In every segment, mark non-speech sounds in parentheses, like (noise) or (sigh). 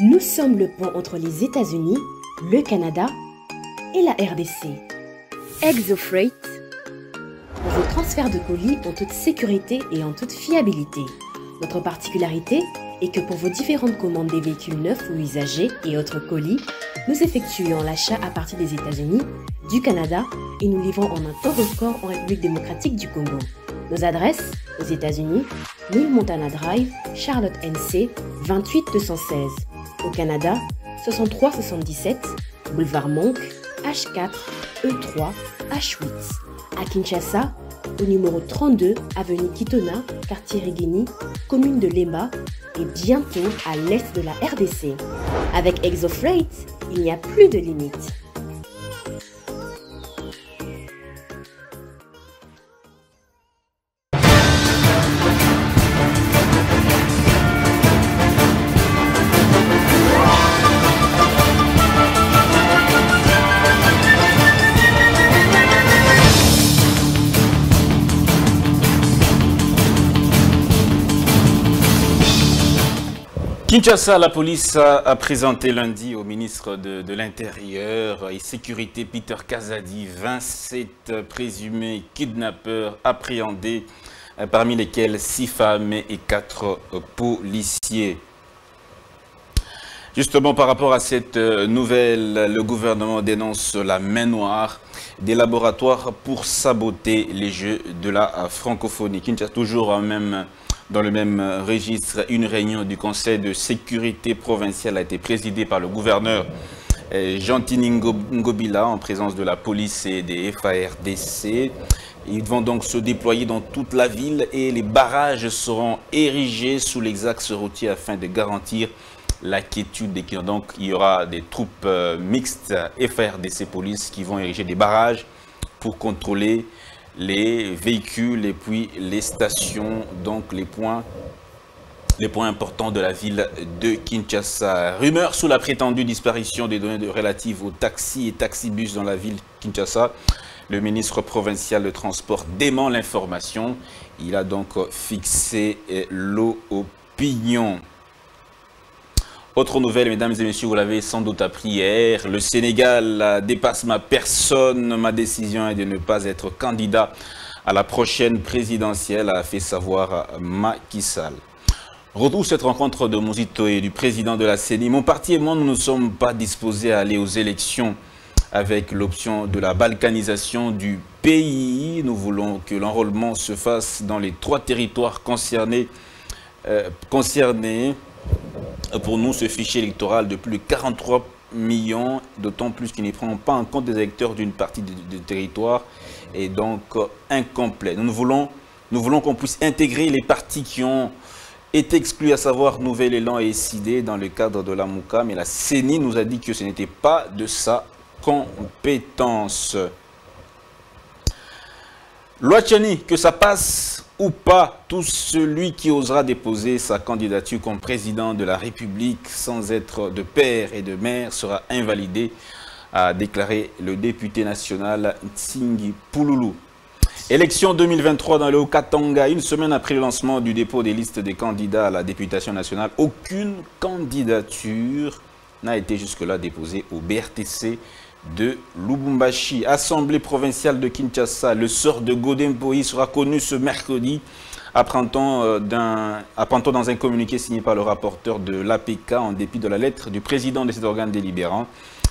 Nous sommes le pont entre les États-Unis, le Canada et la RDC. ExoFreight, vos transferts de colis en toute sécurité et en toute fiabilité. Notre particularité est que pour vos différentes commandes des véhicules neufs ou usagés et autres colis, nous effectuons l'achat à partir des États-Unis, du Canada et nous livrons en un temps record en République démocratique du Congo. Nos adresses aux États-Unis, 1000 Montana Drive, Charlotte NC, 28216. Au Canada, 6377, Boulevard Monk, H4, E3, H8. À Kinshasa, au numéro 32, avenue Kitona, quartier Rigini, commune de Lemba, et bientôt à l'est de la RDC. Avec ExoFreight, il n'y a plus de limites. Kinshasa, la police a, présenté lundi au ministre de, l'Intérieur et Sécurité Peter Kazadi 27 présumés kidnappeurs appréhendés, euh, parmi lesquels 6 femmes et 4 policiers. Justement, par rapport à cette euh, nouvelle, le gouvernement dénonce la main noire des laboratoires pour saboter les Jeux de la francophonie. Kinshasa, toujours même dans le même registre, une réunion du Conseil de sécurité provinciale a été présidée par le gouverneur eh, Gentini Ngobila en présence de la police et des FARDC. Ils vont donc se déployer dans toute la ville et les barrages seront érigés sous les axes routiers afin de garantir la quiétude clients. Donc il y aura des troupes euh, mixtes FARDC police qui vont ériger des barrages pour contrôler les véhicules et puis les stations, donc les points, les points importants de la ville de Kinshasa. Rumeur sous la prétendue disparition des données relatives aux taxis et taxibus dans la ville de Kinshasa. Le ministre provincial de transport dément l'information. Il a donc fixé l'opinion. Autre nouvelle, mesdames et messieurs, vous l'avez sans doute appris hier, le Sénégal dépasse ma personne. Ma décision est de ne pas être candidat à la prochaine présidentielle, a fait savoir Macky Sall. Retrouve cette rencontre de Mozito et du président de la CENI. Mon parti et moi, nous ne sommes pas disposés à aller aux élections avec l'option de la balkanisation du pays. Nous voulons que l'enrôlement se fasse dans les trois territoires concernés, euh, concernés pour nous, ce fichier électoral de plus de 43 millions, d'autant plus qu'il ne prend pas en compte des électeurs d'une partie du, territoire, est donc incomplet. Nous voulons, nous voulons qu'on puisse intégrer les partis qui ont été exclus, à savoir Nouvel Élan et SID dans le cadre de la MOUCA, mais la CENI nous a dit que ce n'était pas de sa compétence. Loi que ça passe ou pas, tout celui qui osera déposer sa candidature comme président de la République sans être de père et de mère sera invalidé, a déclaré le député national Tsingi Pouloulou. Élection 2023 dans le Haut-Katanga, une semaine après le lancement du dépôt des listes des candidats à la députation nationale, aucune candidature n'a été jusque-là déposée au BRTC de Lubumbashi. Assemblée provinciale de Kinshasa, le sort de Godemboï sera connu ce mercredi, apprend-on euh, dans un communiqué signé par le rapporteur de l'APK en dépit de la lettre du président de cet organe délibérant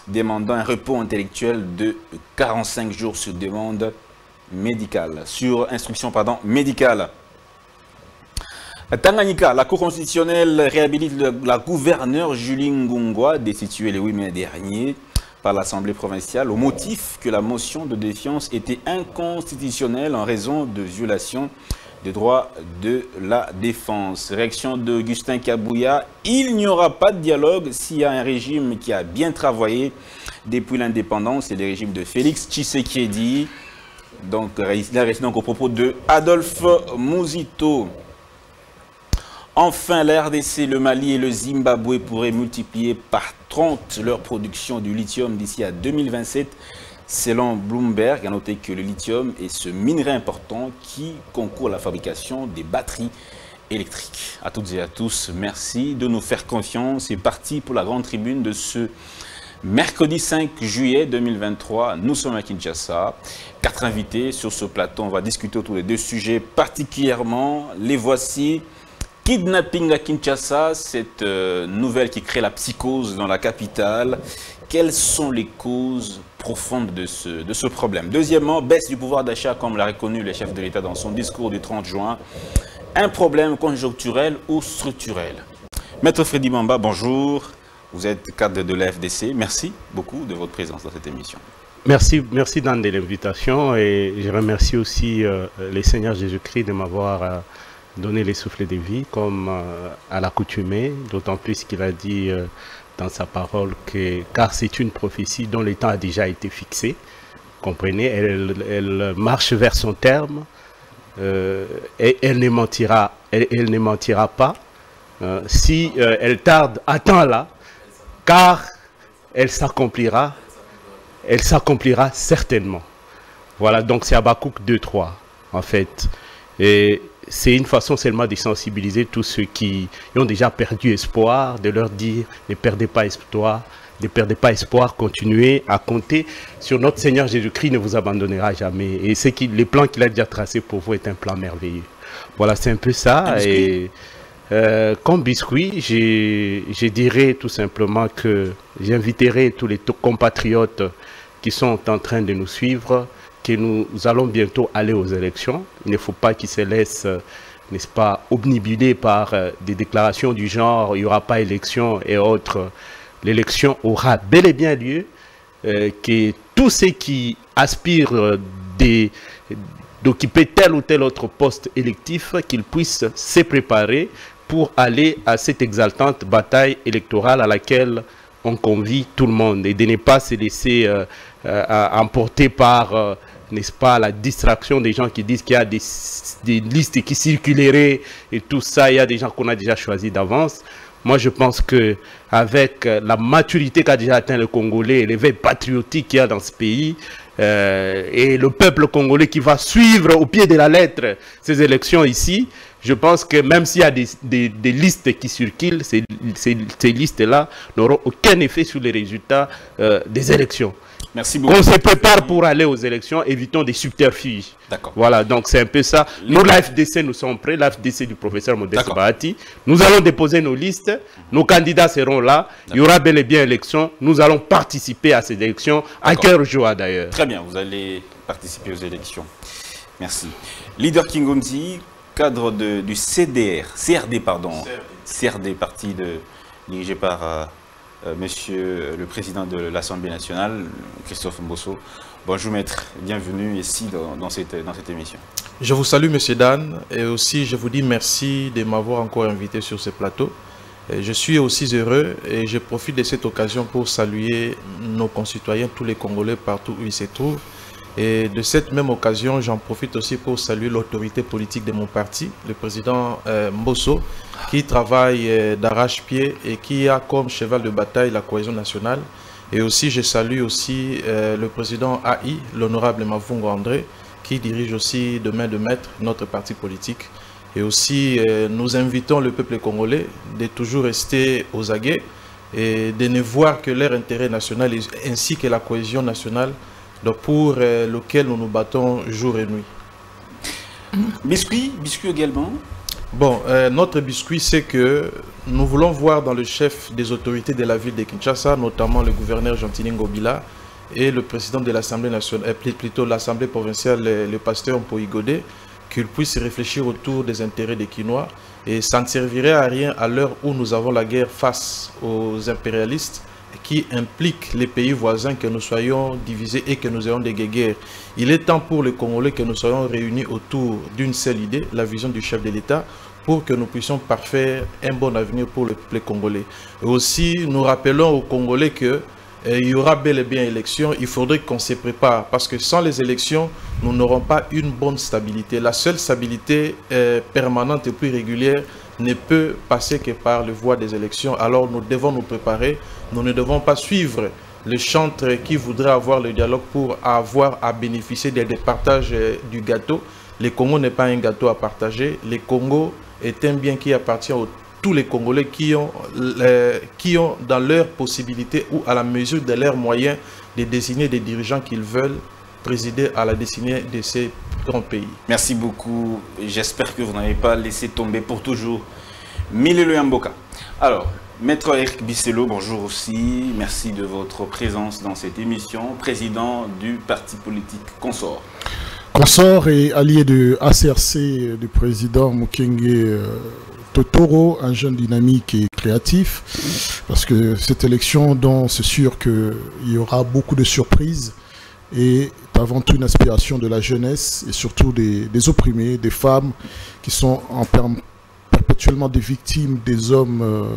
demandant un repos intellectuel de 45 jours sur demande médicale, sur instruction pardon, médicale. Tanganyika, la Cour constitutionnelle réhabilite la gouverneure Julie Ngungwa, destituée le 8 mai dernier par l'Assemblée provinciale au motif que la motion de défiance était inconstitutionnelle en raison de violation des droits de la défense. Réaction d'Augustin Kabouya, il n'y aura pas de dialogue s'il y a un régime qui a bien travaillé depuis l'indépendance, c'est le régime de Félix Tshisekedi. Donc, resté donc au propos de Adolphe Mouzito. Enfin, la RDC, le Mali et le Zimbabwe pourraient multiplier par 30 leur production du lithium d'ici à 2027. Selon Bloomberg, a noté que le lithium est ce minerai important qui concourt à la fabrication des batteries électrique. À toutes et à tous, merci de nous faire confiance. C'est parti pour la grande tribune de ce mercredi 5 juillet 2023. Nous sommes à Kinshasa. Quatre invités sur ce plateau. On va discuter autour des deux sujets particulièrement. Les voici. Kidnapping à Kinshasa, cette euh, nouvelle qui crée la psychose dans la capitale. Quelles sont les causes profondes de ce, problème? Deuxièmement, baisse du pouvoir d'achat, comme l'a reconnu le chef de l'État dans son discours du 30 juin. Un problème conjoncturel ou structurel? Maître Freddy Mamba, bonjour. Vous êtes cadre de l'FDC. Merci beaucoup de votre présence dans cette émission. Merci, merci Dan de l'invitation et je remercie aussi euh, les Seigneurs Jésus-Christ de m'avoir euh, donner les souffles de vie comme euh, à l'accoutumée, d'autant plus qu'il a dit euh, dans sa parole que car c'est une prophétie dont le temps a déjà été fixé, comprenez, elle, marche vers son terme euh, et elle ne mentira, elle, ne mentira pas. si elle tarde, attends-la, car elle s'accomplira, elle s'accomplira certainement. Voilà, donc c'est Abakouk 2-3 en fait. Et c'est une façon seulement de sensibiliser tous ceux qui ont déjà perdu espoir, de leur dire ne perdez pas espoir, ne perdez pas espoir, continuez à compter sur notre Seigneur Jésus-Christ, ne vous abandonnera jamais. Et c'est qui, le plan qu'il a déjà tracé pour vous est un plan merveilleux. Voilà, c'est un peu ça. Et euh, comme biscuit, je dirais tout simplement que j'inviterai tous les compatriotes qui sont en train de nous suivre nous allons bientôt aller aux élections. Il ne faut pas qu'ils se laissent, euh, n'est-ce pas, obnubilés par euh, des déclarations du genre il n'y aura pas élection et autres. L'élection aura bel et bien lieu. Euh, que tous ceux qui aspirent d'occuper tel ou tel autre poste électif, qu'ils puissent se préparer pour aller à cette exaltante bataille électorale à laquelle on convie tout le monde et de ne pas se laisser emporter par n'est-ce pas, la distraction des gens qui disent qu'il y a des, listes qui circuleraient et tout ça, il y a des gens qu'on a déjà choisis d'avance. Moi, je pense que avec la maturité qu'a déjà atteint le Congolais, l'éveil patriotique qu'il y a dans ce pays, euh, et le peuple congolais qui va suivre au pied de la lettre ces élections ici, je pense que même s'il y a des, listes qui circulent, ces, listes-là n'auront aucun effet sur les résultats euh, des élections. Merci beaucoup. On se prépare pour aller aux élections, évitons des subterfuges. D'accord. Voilà, donc c'est un peu ça. Nous, l'AFDC, nous sommes prêts, l'AFDC du professeur Modeste Bahati. Nous allons déposer nos listes, nos candidats seront là, il y aura bel et bien élection. Nous allons participer à ces élections, à cœur joie d'ailleurs. Très bien, vous allez participer aux élections. Merci. Leader Kingonzi, cadre du CDR, CRD, pardon, CRD, parti de, dirigé par... Euh, euh, monsieur le Président de l'Assemblée nationale, Christophe Mbosso. Bonjour maître, bienvenue ici dans, cette, dans cette émission. Je vous salue monsieur Dan et aussi je vous dis merci de m'avoir encore invité sur ce plateau. je suis aussi heureux et je profite de cette occasion pour saluer nos concitoyens, tous les Congolais partout où ils se trouvent et de cette même occasion, j'en profite aussi pour saluer l'autorité politique de mon parti, le président euh, Mbosso, qui travaille euh, d'arrache-pied et qui a comme cheval de bataille la cohésion nationale. Et aussi, je salue aussi euh, le président AI, l'honorable Mavungo André, qui dirige aussi de main de maître notre parti politique. Et aussi, nous invitons le peuple congolais de toujours rester aux aguets et de ne voir que leur intérêt national ainsi que la cohésion nationale pour euh, lequel nous nous battons jour et nuit. Biscuit, biscuit également Bon, euh, notre biscuit, c'est que nous voulons voir dans le chef des autorités de la ville de Kinshasa, notamment le gouverneur Gentini Ngobila et le président de l'Assemblée nationale, euh, plutôt l'Assemblée provinciale, le, pasteur Mpoï qu'ils puissent réfléchir autour des intérêts des Quinois. Et ça ne servirait à rien à l'heure où nous avons la guerre face aux impérialistes qui implique les pays voisins que nous soyons divisés et que nous ayons des guerres. Il est temps pour les Congolais que nous soyons réunis autour d'une seule idée, la vision du chef de l'État, pour que nous puissions parfaire un bon avenir pour le peuple congolais. Et aussi, nous rappelons aux Congolais que eh, il y aura bel et bien élection, il faudrait qu'on se prépare parce que sans les élections, nous n'aurons pas une bonne stabilité. La seule stabilité eh, permanente et plus régulière ne peut passer que par le voie des élections. Alors nous devons nous préparer. Nous ne devons pas suivre le chantre qui voudrait avoir le dialogue pour avoir à bénéficier des, partages euh, du gâteau. Le Congo n'est pas un gâteau à partager. Le Congo est un bien qui appartient à tous les Congolais qui ont, qui ont dans leurs possibilités ou à la mesure de leurs moyens de désigner des dirigeants qu'ils veulent présider à la destinée de ces pays. Merci beaucoup. J'espère que vous n'avez pas laissé tomber pour toujours Milelo Yamboka. Alors, Maître Eric Bisselo, bonjour aussi. Merci de votre présence dans cette émission. Président du parti politique Consort. Consort et allié de ACRC du président Mukenge euh, Totoro, un jeune dynamique et créatif. Parce que cette élection, dont c'est sûr qu'il y aura beaucoup de surprises et avant tout une aspiration de la jeunesse et surtout des, opprimés, des femmes qui sont en perpétuellement des victimes des hommes euh,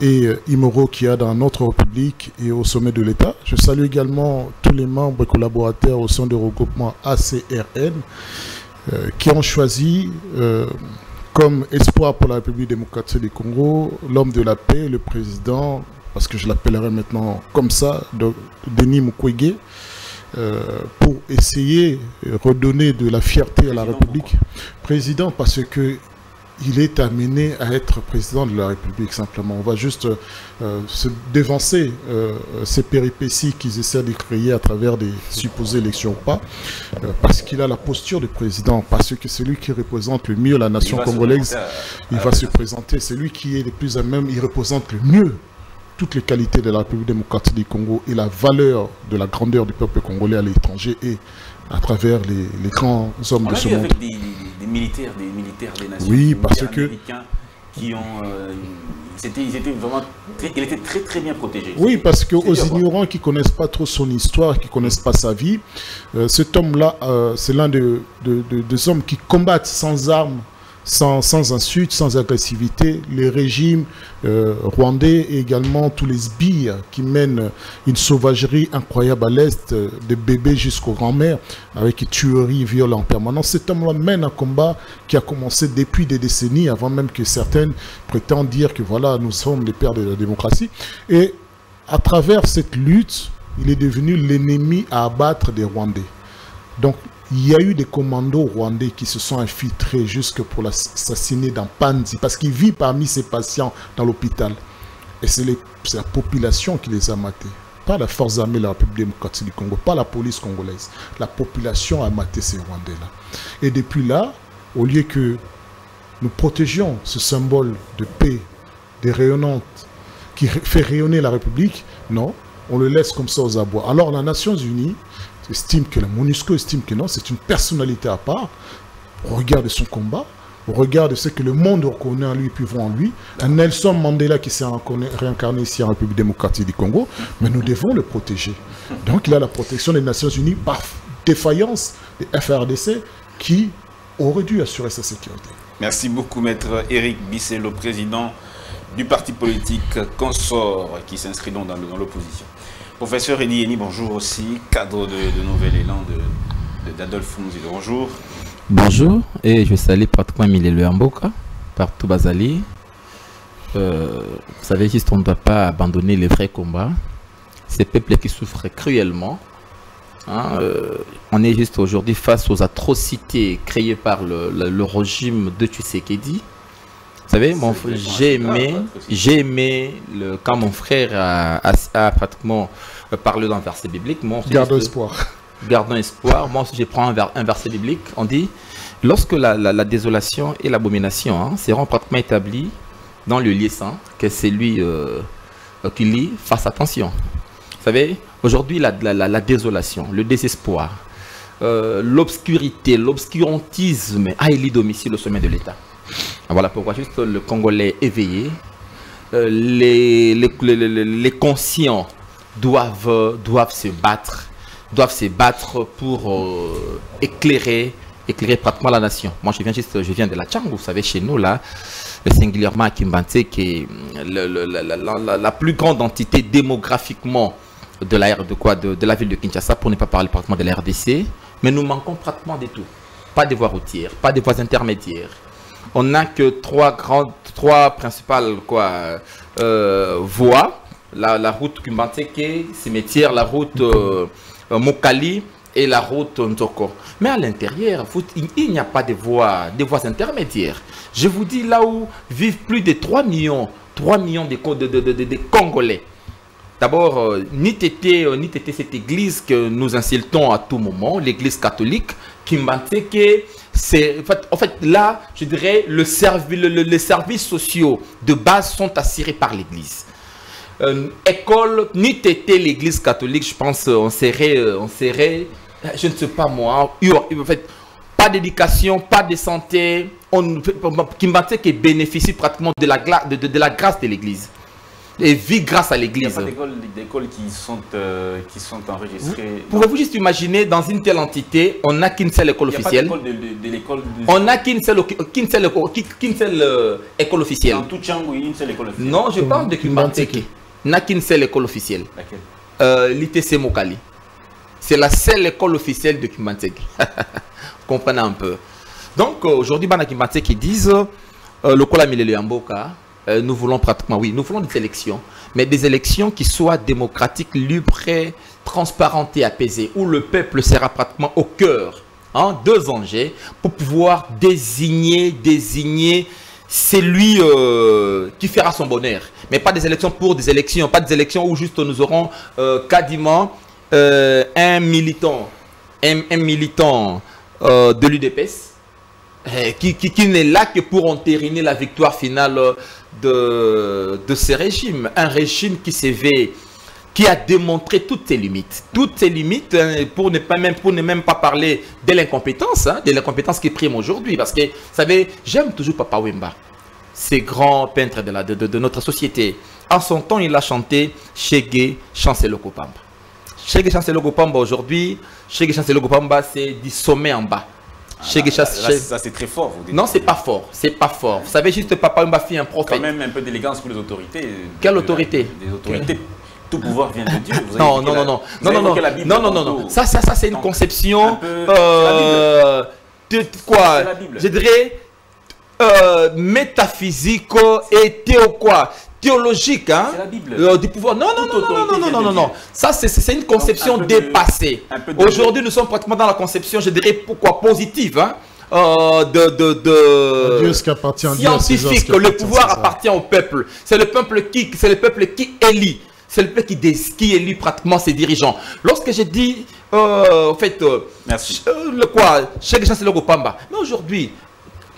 et euh, immoraux qu'il y a dans notre République et au sommet de l'État. Je salue également tous les membres et collaborateurs au sein du regroupement ACRN euh, qui ont choisi comme espoir pour la République démocratique du Congo l'homme de la paix, le président parce que je l'appellerai maintenant comme ça, de Denis Mukwege, euh, pour essayer de redonner de la fierté à la République. Président parce que il est amené à être président de la République simplement. On va juste euh, se dévancer euh, ces péripéties qu'ils essaient de créer à travers des supposées élections ou pas, parce qu'il a la posture de président, parce que c'est lui qui représente le mieux la nation congolaise. il va se présenter, c'est lui qui est le plus à même, il représente le mieux toutes les qualités de la République démocratique du Congo et la valeur de la grandeur du peuple congolais à l'étranger et à travers les, grands hommes de ce monde. Avec des, des, militaires, des militaires des nations oui, parce que qui ont, euh, ils étaient vraiment, il était très très bien protégé. Oui, parce qu'aux ignorants qui connaissent pas trop son histoire, qui connaissent pas sa vie, euh, cet homme-là, euh, c'est l'un de, des hommes qui combattent sans armes sans, sans insulte, sans agressivité, les régimes euh, rwandais et également tous les sbires qui mènent une sauvagerie incroyable à l'Est, euh, des bébés jusqu'aux grands-mères, avec tueries, viols en permanence. Cet homme-là mène un combat qui a commencé depuis des décennies, avant même que certaines prétendent dire que voilà, nous sommes les pères de la démocratie. Et à travers cette lutte, il est devenu l'ennemi à abattre des Rwandais. Donc il y a eu des commandos rwandais qui se sont infiltrés jusque pour l'assassiner dans Panzi, parce qu'il vit parmi ses patients dans l'hôpital. Et c'est la population qui les a matés. Pas la force armée de la République démocratique du Congo, pas la police congolaise. La population a maté ces Rwandais-là. Et depuis là, au lieu que nous protégions ce symbole de paix, des rayonnantes, qui fait rayonner la République, non, on le laisse comme ça aux abois. Alors, les Nations Unies estime que la MONUSCO estime que non, c'est une personnalité à part, au regard de son combat, au regard de ce que le monde reconnaît en lui et puis voit en lui. Un Nelson Mandela qui s'est réincarné ici en République démocratique du Congo, mais nous devons le protéger. Donc il a la protection des Nations Unies par défaillance des FRDC qui aurait dû assurer sa sécurité. Merci beaucoup, maître Eric Bisset, le président du parti politique Consort, qui s'inscrit donc dans l'opposition. Professeur Eddie bonjour aussi, cadre de, Nouvel Élan d'Adolphe de, bonjour. Bonjour, et je salue pratiquement Emile Amboka, partout Bazali. Euh, vous savez, juste on ne doit pas abandonner les vrais combats. Ces peuples qui souffrent cruellement. Hein, euh, on est juste aujourd'hui face aux atrocités créées par le, régime de Tshisekedi vous savez, j'ai aimé, j'ai aimé le, quand mon frère a, pratiquement parlé d'un verset biblique. Gardons espoir. (laughs) Gardons espoir. Moi je prends un, verset biblique. On dit lorsque la, désolation et l'abomination hein, seront pratiquement établis dans le lieu saint, que c'est lui euh, qui lit, fasse attention. Vous savez, aujourd'hui, la, désolation, le désespoir, euh, l'obscurité, l'obscurantisme a élu domicile au sommet de l'État. Voilà pourquoi juste le Congolais éveillé, euh, les, les, conscients doivent, se battre, doivent se battre pour euh, éclairer, éclairer pratiquement la nation. Moi, je viens juste, je viens de la Tchang, vous savez, chez nous là, singulièrement à Kimbante, qui est la, plus grande entité démographiquement de la, de, la ville de Kinshasa, pour ne pas parler pratiquement de la RDC, mais nous manquons pratiquement de tout. Pas de voies routières, pas de voies intermédiaires, on n'a que trois grandes, trois principales quoi, euh, voies. La, route Kumbanteke, cimetière, la route euh, Mokali et la route Ntoko. Mais à l'intérieur, il n'y a pas de voies, de voies intermédiaires. Je vous dis là où vivent plus de 3 millions, 3 millions de, Congolais. D'abord, euh, ni t'étais euh, cette église que nous insultons à tout moment, l'église catholique, que en fait, là, je dirais, le les services sociaux de base sont assurés par l'église. Euh, école, ni t'étais l'église catholique, je pense, on serait, on serait je ne sais pas moi, pas d'éducation, pas de santé, on, qui bénéficie pratiquement de, la grâce de l'Église. Et vit grâce à l'Église. Il n'y a pas d'écoles qui, sont, euh, qui sont enregistrées. Pouvez-vous juste imaginer, dans une telle entité, on n'a qu'une seule école officielle? On n'a qu'une seule, qu'une seule, qu'une seule euh, école officielle. Dans tout Tchangou, il a une seule école officielle. Non, je parle de Kimbanteke. n'a qu'une seule école officielle. Euh, L'ITC Mokali. C'est la seule école officielle de Kimbanteke. (laughs) Comprenez un peu. Donc euh, aujourd'hui, Bana qui disent euh, le Kola Yamboka, euh, nous voulons pratiquement, oui, nous voulons des élections, mais des élections qui soient démocratiques, libres, transparentes et apaisées, où le peuple sera pratiquement au cœur hein, deux enjeux pour pouvoir désigner, désigner celui euh, qui fera son bonheur. Mais pas des élections pour des élections, pas des élections où juste nous aurons quasiment un militant, un militant de l'UDPS eh, qui, n'est là que pour entériner la victoire finale de, de ce régime. Un régime qui s'éveille, qui a démontré toutes ses limites. Toutes ses limites, hein, pour ne, pas même, pour ne même pas parler de l'incompétence, hein, de l'incompétence qui prime aujourd'hui. Parce que, vous savez, j'aime toujours Papa Wemba, ces grands peintres de, la, de, notre société. En son temps, il a chanté Chege Chancelo Kopamba. Chege Chancelo Kopamba aujourd'hui, Chege Chancelo c'est du sommet en bas. Chez ah, Geisha, chez... Ça, c'est très fort, vous dites. Non, c'est pas fort. C'est pas fort. Vous savez, juste papa m'a fait un prophète. Quand même un peu d'élégance pour les autorités. Quelle autorité autorités tout pouvoir vient de Dieu. Vous non, non, la, non, vous non, non, non, non, non, non, non, Ça, ça, ça, c'est une conception. Un peu, euh, de, quoi? Je dirais euh, métaphysico et théo quoi théologique, hein, la Bible. Euh, du pouvoir. Non, non, non, non, non, non, non, non, non, Ça, c'est une conception dépassée. Aujourd'hui, nous sommes pratiquement dans la conception, je dirais, pourquoi positive, hein, euh, de, de, de Dieu ce qui appartient à scientifique. le pouvoir appartient au peuple. C'est le peuple qui, c'est le peuple qui élit. C'est le peuple qui, qui élit pratiquement ses dirigeants. Lorsque j'ai dit, euh, en fait, Merci. Le quoi, chaque c'est le Pamba. Mais aujourd'hui,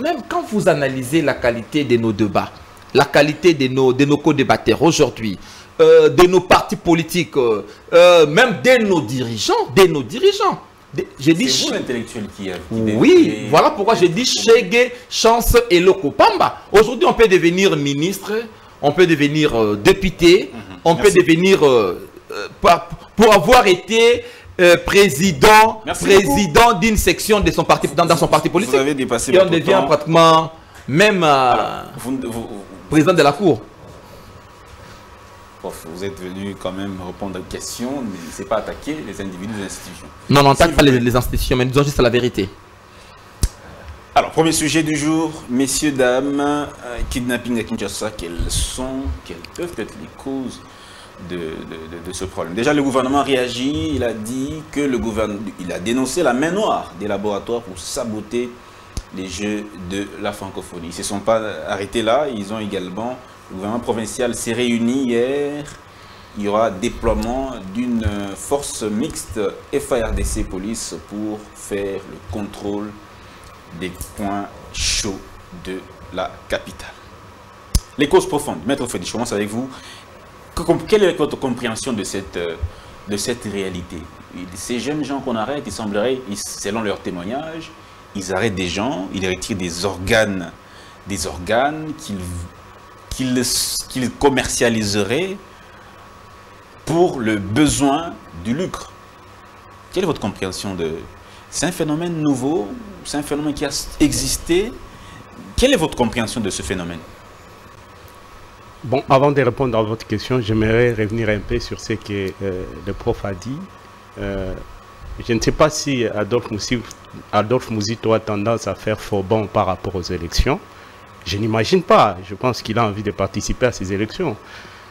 même quand vous analysez la qualité de nos débats, la qualité de nos, de nos co-débatteurs aujourd'hui, euh, de nos partis politiques, euh, euh, même de nos dirigeants, de nos dirigeants. Vous l'intellectuel qui, a, Oui, voilà pourquoi j'ai dit Chege, Chance et Lokopamba. Aujourd'hui, on peut devenir ministre, on peut devenir député, mhm. on peut devenir, pour avoir été président, président d'une section de son parti, dans, son parti politique. Vous avez dépassé Et on devient pratiquement même président de la Cour. Vous êtes venu quand même répondre aux questions, mais c'est pas attaquer les individus des institutions. Non, on n'attaque pas les, institutions, mais nous disons juste la vérité. Alors, premier sujet du jour, messieurs, dames, euh, kidnapping à Kinshasa, quelles sont, quelles peuvent être les causes de, de, ce problème? Déjà, le gouvernement a réagi, il a dit que le gouvernement, il a dénoncé la main noire des laboratoires pour saboter les Jeux de la francophonie. Ils ne se sont pas arrêtés là, ils ont également, le gouvernement provincial s'est réuni hier, il y aura déploiement d'une force mixte FARDC Police pour faire le contrôle des points chauds de la capitale. Les causes profondes. Maître Freddy, je commence avec vous. Quelle est votre compréhension de cette, de cette réalité? Ces jeunes gens qu'on arrête, il semblerait, selon leur témoignage, ils arrêtent des gens, ils retirent des organes, des organes qu'ils commercialiseraient pour le besoin du lucre. Quelle est votre compréhension de... C'est un phénomène nouveau C'est un phénomène qui a existé Quelle est votre compréhension de ce phénomène? Bon, avant de répondre à votre question, j'aimerais revenir un peu sur ce que euh, le prof a dit. Euh, je ne sais pas si Adolphe Mouzito, a tendance à faire faux bon par rapport aux élections. Je n'imagine pas. Je pense qu'il a envie de participer à ces élections.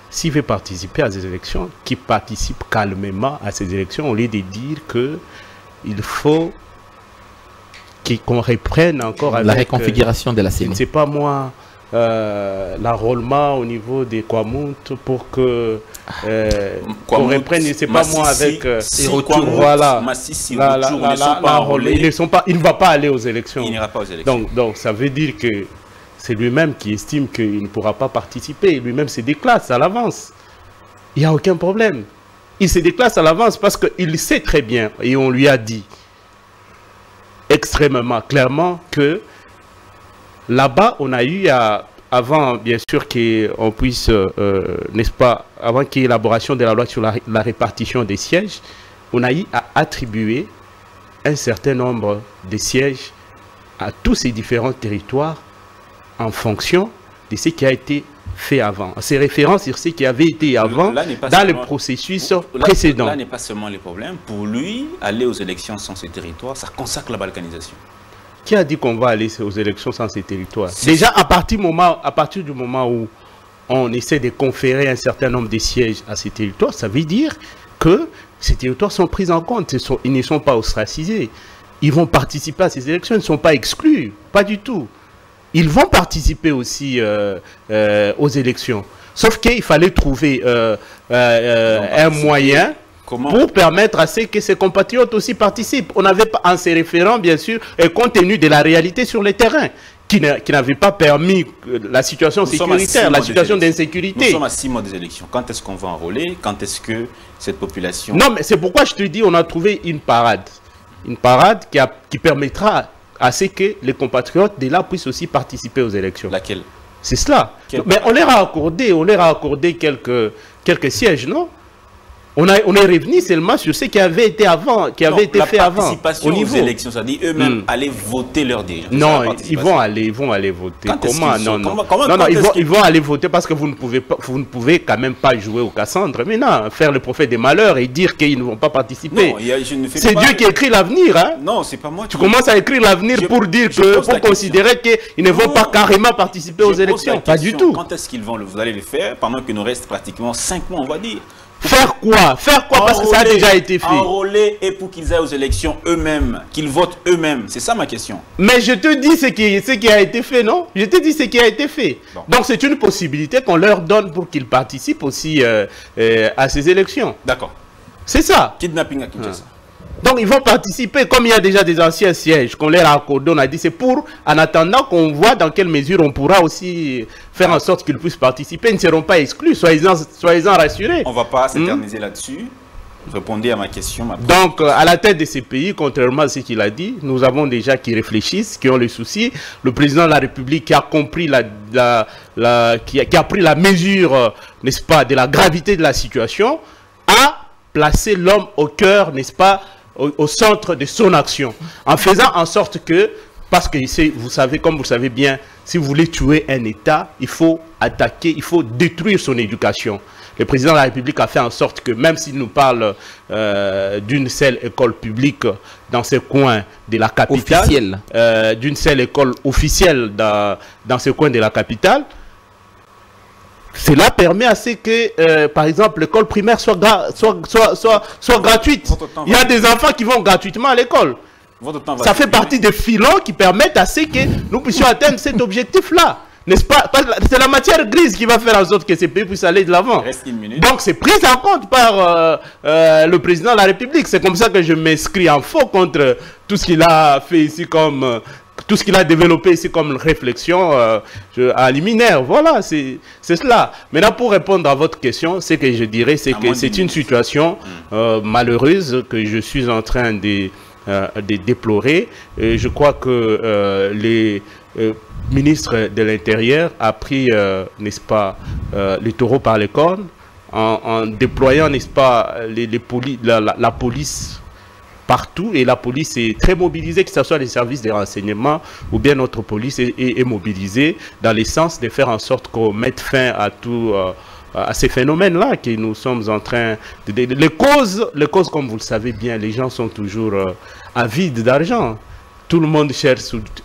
S'il veut participer à ces élections, qu'il participe calmement à ces élections au lieu de dire que il faut qu'on reprenne encore la réconfiguration de la CENI. Je ne sais pas moi, euh, l'enrôlement au niveau des Kwamut pour que euh, qu'on reprenne, sais pas moi, avec euh, voilà, ils ne sont pas, il ne va pas aller aux élections. Il n'ira pas aux élections. Donc, donc ça veut dire que c'est lui-même qui estime qu'il ne pourra pas participer. Lui-même se déclasse à l'avance. Il n'y a aucun problème. Il se déclasse à l'avance parce qu'il sait très bien, et on lui a dit extrêmement clairement que là-bas, on a eu à, avant, bien sûr, qu'on puisse, euh, n'est-ce pas, avant qu'il y ait élaboration de la loi sur la, la, répartition des sièges, on a eu à attribuer un certain nombre de sièges à tous ces différents territoires en fonction de ce qui a été fait avant. Ces références sur ce qui avait été avant dans le processus précédent. Là n'est pas seulement le problème. Pour lui, aller aux élections sans ces territoires, ça consacre la balkanisation. Qui a dit qu'on va aller aux élections sans ces territoires Déjà, à partir, moment, à partir du moment où on essaie de conférer un certain nombre de sièges à ces territoires, ça veut dire que ces territoires sont pris en compte. Ils ne sont pas ostracisés. Ils vont participer à ces élections, ils ne sont pas exclus. Pas du tout ils vont participer aussi euh, euh, aux élections. Sauf qu'il fallait trouver euh, un moyen pour permettre à ce que ces compatriotes aussi participent. On n'avait pas, en se référant bien sûr, et compte tenu de la réalité sur le terrain, qui n'avait pas permis la situation sécuritaire, la situation d'insécurité. Nous sommes à six mois des élections. Quand est-ce qu'on va enrôler? Quand est-ce que cette population... Non, mais c'est pourquoi je te dis, on a trouvé une parade. Une parade qui, a, qui permettra à ce que les compatriotes de là puissent aussi participer aux élections. Laquelle? C'est cela. Mais on leur a accordé, on leur a accordé quelques, quelques sièges, non? On, a, on est revenu seulement sur ce qui avait été avant, qui avait été fait avant. Au niveau aux élections, ça dit eux-mêmes hmm. aller voter leur dirigeants. Non, ils vont aller, ils vont aller voter. comment Non, non, non, non ils, vont, ils vont aller voter parce que vous ne pouvez pas, vous ne pouvez quand même pas jouer au Cassandre. Mais non, faire le prophète des malheurs et dire qu'ils ne vont pas participer. C'est Dieu qui écrit l'avenir, hein Non, c'est pas moi. Tu commences à écrire l'avenir pour dire que, pour considérer qu'ils ne vont pas carrément participer aux élections. Pas du tout. Quand est-ce qu'ils vont vous allez le faire pendant qu'il nous reste pratiquement 5 mois, on va dire. Faire quoi? Faire quoi? Parce que ça a déjà été fait. Enrôler et pour qu'ils aillent aux élections eux-mêmes, qu'ils votent eux-mêmes. C'est ça ma question. Mais je te dis ce qui, ce qui a été fait, non? Je te dis ce qui a été fait. Donc c'est une possibilité qu'on leur donne pour qu'ils participent aussi euh, euh, à ces élections. D'accord. C'est ça. Kidnapping à Kinshasa. Donc ils vont participer, comme il y a déjà des anciens sièges qu'on leur a accordés, on a dit c'est pour, en attendant qu'on voit dans quelle mesure on pourra aussi faire en sorte qu'ils puissent participer, ils ne seront pas exclus, soyez-en soyez rassurés. On ne va pas s'éterniser là-dessus. Répondez à ma question. Donc, euh, à la tête de ces pays, contrairement à ce qu'il a dit, nous avons déjà qui réfléchissent, qui ont le souci. Le président de la République qui a compris la, la, qui, a, qui a pris la mesure, euh, n'est-ce pas, de la gravité de la situation, a placé l'homme au cœur, n'est-ce pas, au, centre de son action, en faisant en sorte que, parce que vous savez, comme vous savez bien, si vous voulez tuer un État, il faut attaquer, il faut détruire son éducation. Le président de la République a fait en sorte que même s'il nous parle euh, d'une seule école publique dans ce coin de la capitale, euh, d'une seule école officielle dans, dans ce coin de la capitale, cela permet à ce que, euh, par exemple, l'école primaire soit, soit, soit, soit, gratuite. Il y a des enfants qui vont gratuitement à l'école. Ça fait partie des filons qui permettent à ce que nous puissions atteindre cet objectif-là. N'est-ce pas? C'est la matière grise qui va faire en sorte que ces pays puissent aller de l'avant. Donc c'est pris en compte par euh, euh, le président de la République. C'est comme ça que je m'inscris en faux contre tout ce qu'il a fait ici comme tout ce qu'il a développé ici comme réflexion euh, à liminaire. Voilà, c'est cela. Maintenant, pour répondre à votre question, ce que je dirais, c'est que c'est une situation mm. euh, malheureuse que je suis en train de, euh, de déplorer. Et je crois que les ministres de l'Intérieur a pris, n'est-ce pas, les taureaux par les cornes en, déployant, n'est-ce pas, les, la police partout et la police est très mobilisée, que ce soit les services de renseignement ou bien notre police est, mobilisée dans le sens de faire en sorte qu'on mette fin à tout... Euh, à ces phénomènes-là que nous sommes en train de, les causes les causes comme vous le savez bien les gens sont toujours euh, avides d'argent tout le monde cherche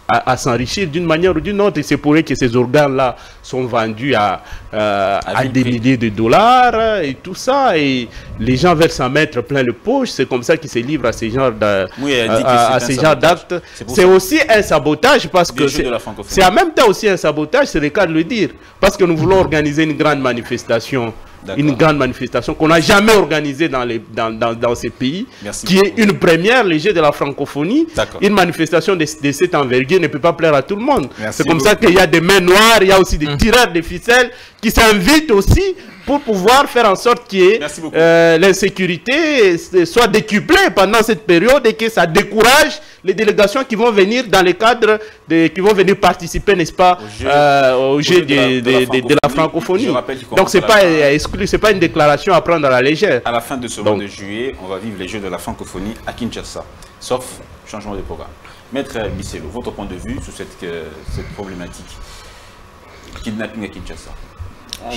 à, s'enrichir d'une manière ou d'une autre. Et c'est pour eux que ces organes-là sont vendus à, euh, à, des milliers de dollars et tout ça. Et les gens veulent s'en mettre plein le poche. C'est comme ça qu'ils se livrent à ces genres d'actes. C'est aussi un sabotage parce que c'est en même temps aussi un sabotage, c'est le cas de le dire. Parce que nous voulons (laughs) organiser une grande manifestation une grande manifestation qu'on n'a jamais organisée dans, les, dans, dans, ces pays, qui est une première léger de la francophonie. Une manifestation de, cette envergure ne peut pas plaire à tout le monde. C'est comme ça qu'il y a des mains noires, il y a aussi des hum. tireurs de ficelles qui s'invitent aussi pour pouvoir faire en sorte que euh, l'insécurité soit décuplée pendant cette période et que ça décourage les délégations qui vont venir dans le cadre de, qui vont venir participer, n'est-ce pas, au jeu, de, la francophonie. Donc c'est pas exclu, c'est pas une déclaration à prendre à la légère. À la fin de ce mois de juillet, on va vivre les Jeux de la francophonie à Kinshasa, sauf changement de programme. Maître Bisselo, votre point de vue sur cette, euh, cette problématique kidnapping à Kinshasa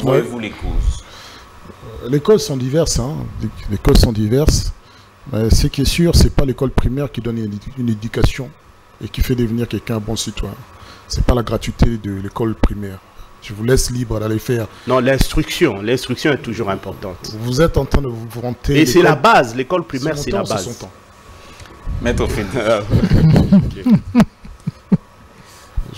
Voyez-vous les causes Les causes sont diverses. Hein. Les causes sont diverses. Mais ce qui est sûr, ce n'est pas l'école primaire qui donne une, éducation et qui fait devenir quelqu'un un bon citoyen. Ce n'est pas la gratuité de l'école primaire. Je vous laisse libre d'aller faire. Non, l'instruction. L'instruction est toujours importante. Vous êtes en train de vous vanter. Et c'est la base. L'école primaire, c'est la base. Son temps. Maître Finn. (laughs)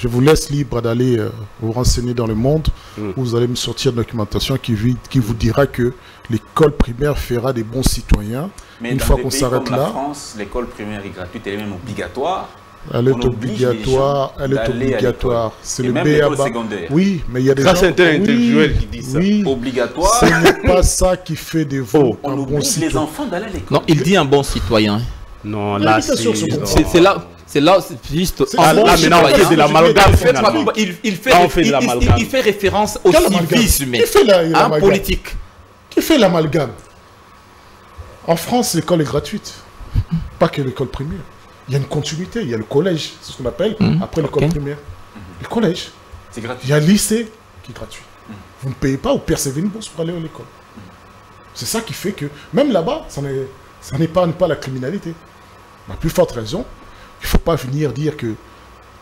Je vous laisse libre d'aller euh, vous renseigner dans le monde. Mm. vous allez me sortir une documentation qui, qui vous dira que l'école primaire fera des bons citoyens. Mais une fois qu'on s'arrête là. En France, l'école primaire est gratuite, elle est même obligatoire. Elle est obligatoire, elle est obligatoire. C'est le BABA. Oui, mais il y a des ça, c'est un intellectuel qui dit ça. Obligatoire. Ce n'est pas ça qui fait des vous On oblige les enfants d'aller à l'école. Non, il dit un bon citoyen. Non, là, c'est là. C'est là, juste. Ah, là, maintenant, on fait de l'amalgame. Il, il, fait, il, il, fait référence au civisme hein, politique. Qui fait l'amalgame En France, l'école est gratuite. Pas que l'école primaire. Il y a une continuité. Il y a le collège, c'est ce qu'on appelle, mmh, après l'école primaire. Le collège. C'est gratuit. Il y a le lycée qui est gratuit. Mmh. Vous ne payez pas, vous percevez une bourse pour aller à l'école. C'est ça qui fait que, même là-bas, ça n'épargne pas la criminalité. La plus forte raison, il ne faut pas venir dire que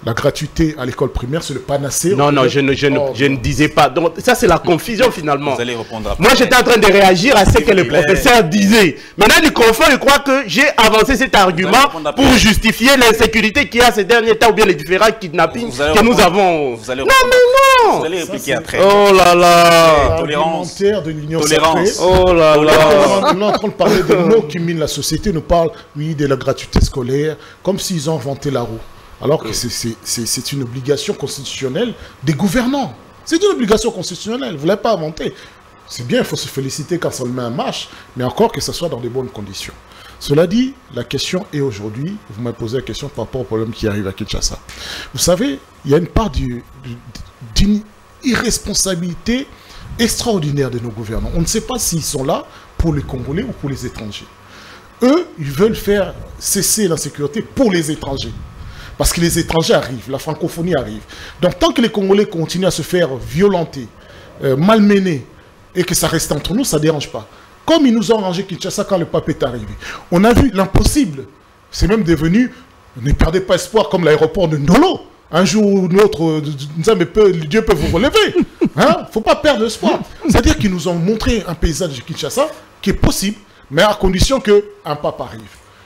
la gratuité à l'école primaire, c'est le panacée. Non, non, je ne, je, ne, je ne, disais pas. Donc, ça, c'est la confusion finalement. Vous allez répondre après. Moi, j'étais en train de réagir à ce que le professeur disait. Maintenant, il confond, je crois que j'ai avancé cet argument pour justifier l'insécurité qu'il y a ces derniers temps ou bien les différents kidnappings que nous avons. Vous allez non, mais non Vous allez répliquer après. Oh là là Tolérance. de l'Union Tolérance. Oh là là On est en train de parler de mots qui minent la société. nous parle, oui, de la gratuité scolaire, comme s'ils ont inventé la roue. Alors que c'est une obligation constitutionnelle des gouvernants. C'est une obligation constitutionnelle, vous ne l'avez pas inventé. C'est bien, il faut se féliciter quand ça le met en marche, mais encore que ce soit dans de bonnes conditions. Cela dit, la question est aujourd'hui, vous m'avez posé la question par rapport au problème qui arrive à Kinshasa. Vous savez, il y a une part d'une irresponsabilité extraordinaire de nos gouvernants. On ne sait pas s'ils sont là pour les Congolais ou pour les étrangers. Eux, ils veulent faire cesser l'insécurité pour les étrangers. Parce que les étrangers arrivent, la francophonie arrive. Donc tant que les Congolais continuent à se faire violenter, euh, malmener, et que ça reste entre nous, ça ne dérange pas. Comme ils nous ont rangé Kinshasa quand le pape est arrivé. On a vu l'impossible. C'est même devenu, ne perdez pas espoir, comme l'aéroport de Ndolo. Un jour ou l'autre, Dieu peut vous relever. Il hein? ne faut pas perdre espoir. C'est-à-dire qu'ils nous ont montré un paysage de Kinshasa qui est possible, mais à condition qu'un pape arrive.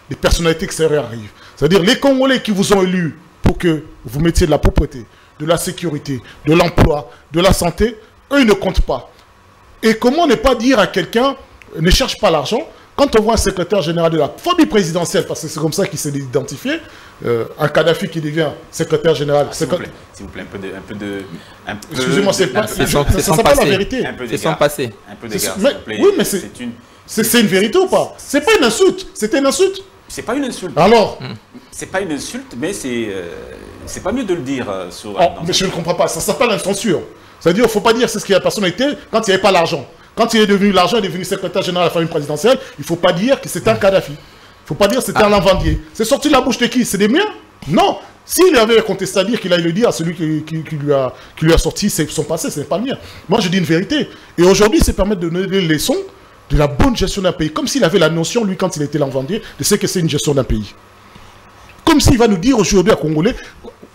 Des personnalités extérieures arrivent. C'est-à-dire les Congolais qui vous ont élus pour que vous mettiez de la propreté, de la sécurité, de l'emploi, de la santé, eux, ils ne comptent pas. Et comment ne pas dire à quelqu'un, ne cherche pas l'argent, quand on voit un secrétaire général de la famille présidentielle, parce que c'est comme ça qu'il s'est identifié, euh, un Kadhafi qui devient secrétaire général. Ah, s'il, vous plaît, vous plaît, un peu de... Excusez-moi, c'est pas, ça, pas la vérité. C'est sans passer. Un peu d'égard, Oui, mais c'est une... C'est une vérité ou pas? C'est pas une insulte, c'était une insulte. C'est pas une insulte. Alors C'est pas une insulte, mais c'est euh, c'est pas mieux de le dire euh, sur. Oh, mais je ne comprends pas. Ça s'appelle une censure. C'est-à-dire, il ne faut pas dire c'est ce qu'il a personne été quand il n'y avait pas l'argent. Quand il est devenu l'argent, il est devenu secrétaire général de la famille présidentielle, il ne faut pas dire que c'était un Kadhafi. Il ne faut pas dire que c'était un ah. Lavandier. C'est sorti de la bouche de qui? C'est des miens? Non S'il avait contesté à dire qu'il allait le dire à celui qui, lui, a, qui lui a sorti son passé, ce n'est pas le mien. Moi, je dis une vérité. Et aujourd'hui, c'est permettre de donner des leçons de la bonne gestion d'un pays, comme s'il avait la notion, lui, quand il était l'envendier, de ce que c'est une gestion d'un pays. Comme s'il va nous dire aujourd'hui à Congolais,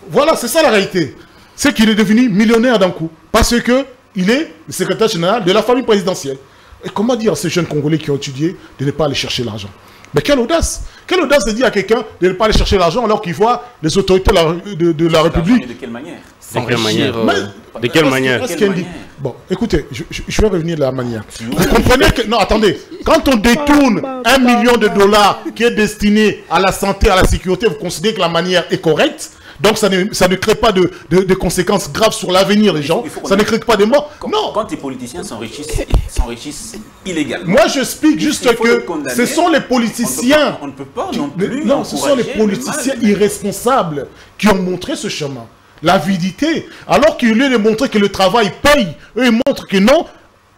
voilà, c'est ça la réalité. C'est qu'il est devenu millionnaire d'un coup. Parce que il est le secrétaire général de la famille présidentielle. Et comment dire à ces jeunes Congolais qui ont étudié de ne pas aller chercher l'argent? Mais quelle audace Quelle audace de dire à quelqu'un de ne pas aller chercher l'argent alors qu'il voit les autorités de la, de, de la République. de quelle manière? De quelle manière euh, De quelle manière Qu'est-ce qu'elle dit Bon, écoutez, je, vais revenir de la manière. Vous comprenez que... Non, attendez. Quand on détourne un million de dollars qui est destiné à la santé, à la sécurité, vous considérez que la manière est correcte donc ça ne, ça ne crée pas de, de- de conséquences graves sur l'avenir des gens. Ça ne crée pas de morts. Quand, Non. quand les politiciens s'enrichissent s'enrichissent illégalement. Moi, j'explique juste que ce sont les on ne peut politiciens pas- on ne peut pas qui- non le- plus. non, ce sont les politiciens irresponsables qui ont montré ce chemin. L'avidité. Alors qu'au lieu de montrer que le travail paye, eux ils montrent que non,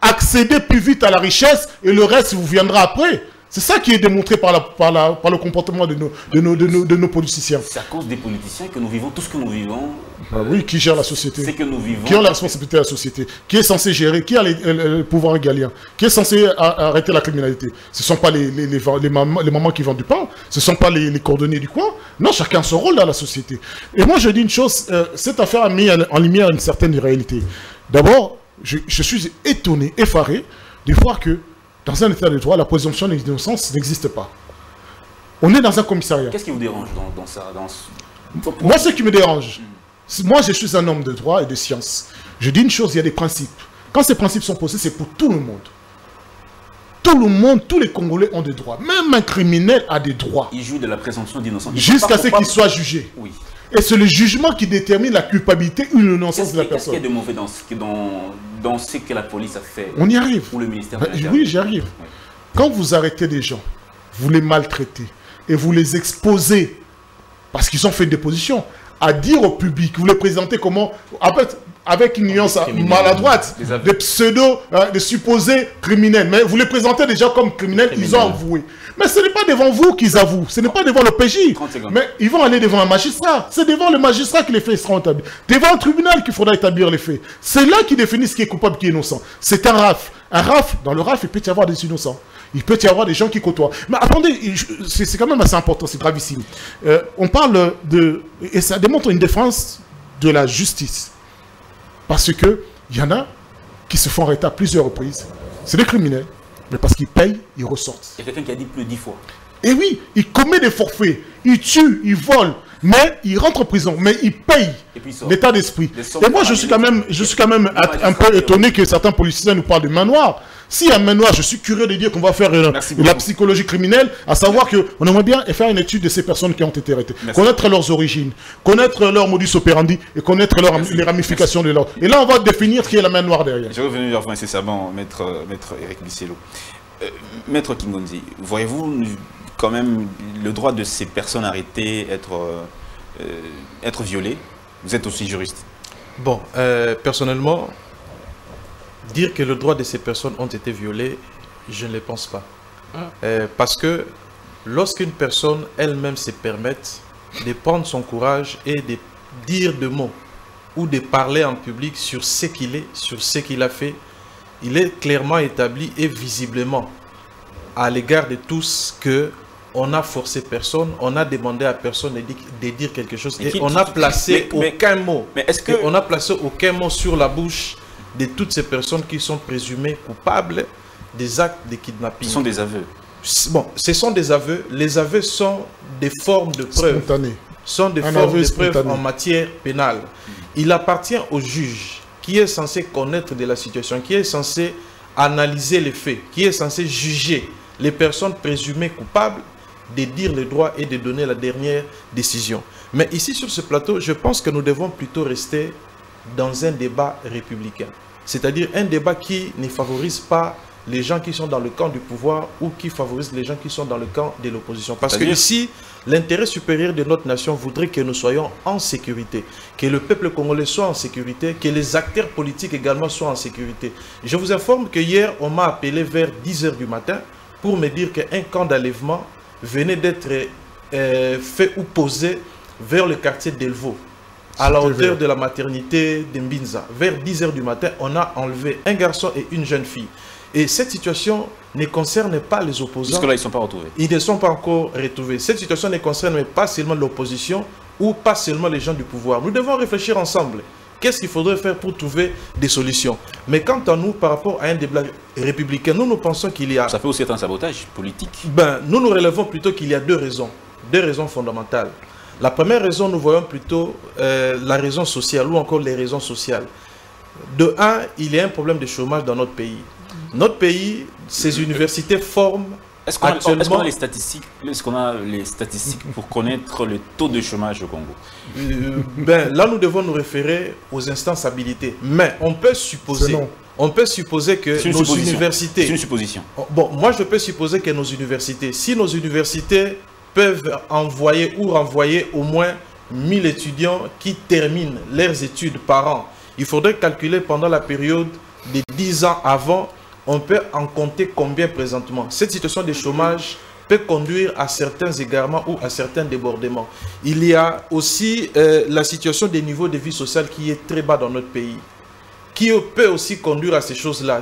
accédez plus vite à la richesse et le reste vous viendra après. C'est ça qui est démontré par, la, par, la, par le comportement de nos, de, nos, de, nos, de nos politiciens. C'est à cause des politiciens que nous vivons tout ce que nous vivons. Ah oui, qui gère la société C'est que nous vivons. qui ont la responsabilité de la société, qui est censé gérer, qui a les- le, le pouvoir régalien, qui est censé a- arrêter la criminalité. Ce ne sont pas les, les, les, les mamans, les mamans qui vendent du pain, ce ne sont pas les, les cordonniers du coin. Non, chacun a son rôle dans la société. Et moi, je dis une chose, euh, cette affaire a mis en, en lumière une certaine réalité. D'abord, je, je suis étonné, effaré, de voir que dans un état de droit, la présomption d'innocence n'existe pas. On est dans un commissariat. Qu'est-ce qui vous dérange dans, dans ça dans ce- Moi, ce qui me dérange, moi, je suis un homme de droit et de science. Je dis une chose, il y a des principes. Quand ces principes sont posés, c'est pour tout le monde. Tout le monde, tous les Congolais ont des droits. Même un criminel a des droits. Il joue de la présomption d'innocence. Jusqu'à ce qu'il soit jugé. Oui. Et c'est le jugement qui détermine la culpabilité ou l'innocence de la qui- qu'est-ce qu'il y a personne. de mauvais dans ce, que- dans, dans ce que la police a fait On y arrive. ou le ministère de l'Intérieur? oui, j'y arrive. Quand vous arrêtez des gens, vous les maltraitez et vous les exposez parce qu'ils ont fait une déposition, à dire au public, vous les présentez comment, en fait, avec une nuance maladroite, Des pseudo, hein, des supposés criminels, mais vous les présentez déjà comme criminels, ils ont avoué. Mais ce n'est pas devant vous qu'ils avouent, ce n'est pas devant le PJ. 30 secondes. Mais ils vont aller devant un magistrat. C'est devant le magistrat que les faits seront établis. Devant un tribunal qu'il faudra établir les faits. C'est là qui définit ce qui est coupable, qui est innocent. C'est un RAF. Un RAF, dans le RAF, il peut y avoir des innocents. Il peut y avoir des gens qui côtoient. Mais attendez, c'est quand même assez important, c'est gravissime. Euh, on parle de... Et ça démontre une défense de la justice. Parce que il y en a qui se font arrêter à plusieurs reprises. C'est des criminels. Mais parce qu'ils payent, ils ressortent. Il y a quelqu'un qui a dit plus de 10 fois. Et oui, il commet des forfaits, il tue, il vole, mais il rentre en prison, mais il paye l'état d'esprit. Et moi, je suis quand même, je suis quand même un peu étonné que certains politiciens nous parlent de main noire. Si un main noire, je suis curieux de dire qu'on va faire euh, la psychologie criminelle, à savoir que on aimerait bien faire une étude de ces personnes qui ont été arrêtées, Merci. connaître leurs origines, connaître leur modus operandi et connaître leur- les ramifications de leur. Et là, on va définir qui est la main noire derrière. Je vais revenir vers vous incessamment, maître, maître Eric Bisselo. Euh, maître Kingonzi, voyez-vous quand même le droit de ces personnes arrêtées être, euh, euh, être violées? Vous êtes aussi juriste. Bon, euh, personnellement, dire que le droit de ces personnes ont été violés, je ne le pense pas. Euh, parce que lorsqu'une personne elle-même se permette de prendre son courage et de dire des mots ou de parler en public sur ce qu'il est, sur ce qu'il a fait, il est clairement établi et visiblement à l'égard de tous que on a forcé personne, on a demandé à personne de dire, de dire quelque chose et on a qui- placé mais- mais- aucun mot. Mais est-ce que... Et on n'a placé aucun mot sur la bouche de toutes ces personnes qui sont présumées coupables des actes de kidnapping. Ce sont des aveux. Bon, ce sont des aveux. Les aveux sont des formes de preuves Spontané. sont des Un formes de preuves en matière pénale. Il appartient au juge qui est censé connaître de la situation, qui est censé analyser les faits, qui est censé juger les personnes présumées coupables de dire le droit et de donner la dernière décision. Mais ici sur ce plateau, je pense que nous devons plutôt rester dans un débat républicain. C'est-à-dire un débat qui ne favorise pas les gens qui sont dans le camp du pouvoir ou qui favorise les gens qui sont dans le camp de l'opposition. Parce que ici, l'intérêt supérieur de notre nation voudrait que nous soyons en sécurité, que le peuple congolais soit en sécurité, que les acteurs politiques également soient en sécurité. Je vous informe que hier, on m'a appelé vers 10h du matin pour me dire qu'un camp d'enlèvement venait d'être euh, fait ou posé vers le quartier d'Elvo, à la hauteur de la maternité de Mbinza. Vers 10h du matin, on a enlevé un garçon et une jeune fille. Et cette situation ne concerne pas les opposants. Jusque-là, ils ne sont pas retrouvés. Ils ne sont pas encore retrouvés. Cette situation ne concerne pas seulement l'opposition ou pas seulement les gens du pouvoir. Nous devons réfléchir ensemble. Qu'est-ce qu'il faudrait faire pour trouver des solutions? Mais quant à nous, par rapport à un débat républicain, nous, nous pensons qu'il y a... Ça peut aussi être un sabotage politique. Ben, nous, nous relevons plutôt qu'il y a deux raisons. Deux raisons fondamentales. La première raison, nous voyons plutôt euh, la raison sociale ou encore les raisons sociales. De un, il y a un problème de chômage dans notre pays. Notre pays, ces universités forment est-ce qu'on a, les statistiques? Est-ce qu'on a les statistiques pour connaître le taux de chômage au Congo? Euh, Ben là, nous devons nous référer aux instances habilitées. Mais on peut supposer, on peut supposer que nos universités. C'est une supposition. Oh, bon, moi je peux supposer que nos universités, si nos universités peuvent envoyer ou renvoyer au moins 1000 étudiants qui terminent leurs études par an, il faudrait calculer pendant la période des 10 ans avant on peut en compter combien présentement Cette situation de chômage peut conduire à certains égarements ou à certains débordements. Il y a aussi euh, la situation des niveaux de vie sociale qui est très bas dans notre pays, qui peut aussi conduire à ces choses-là.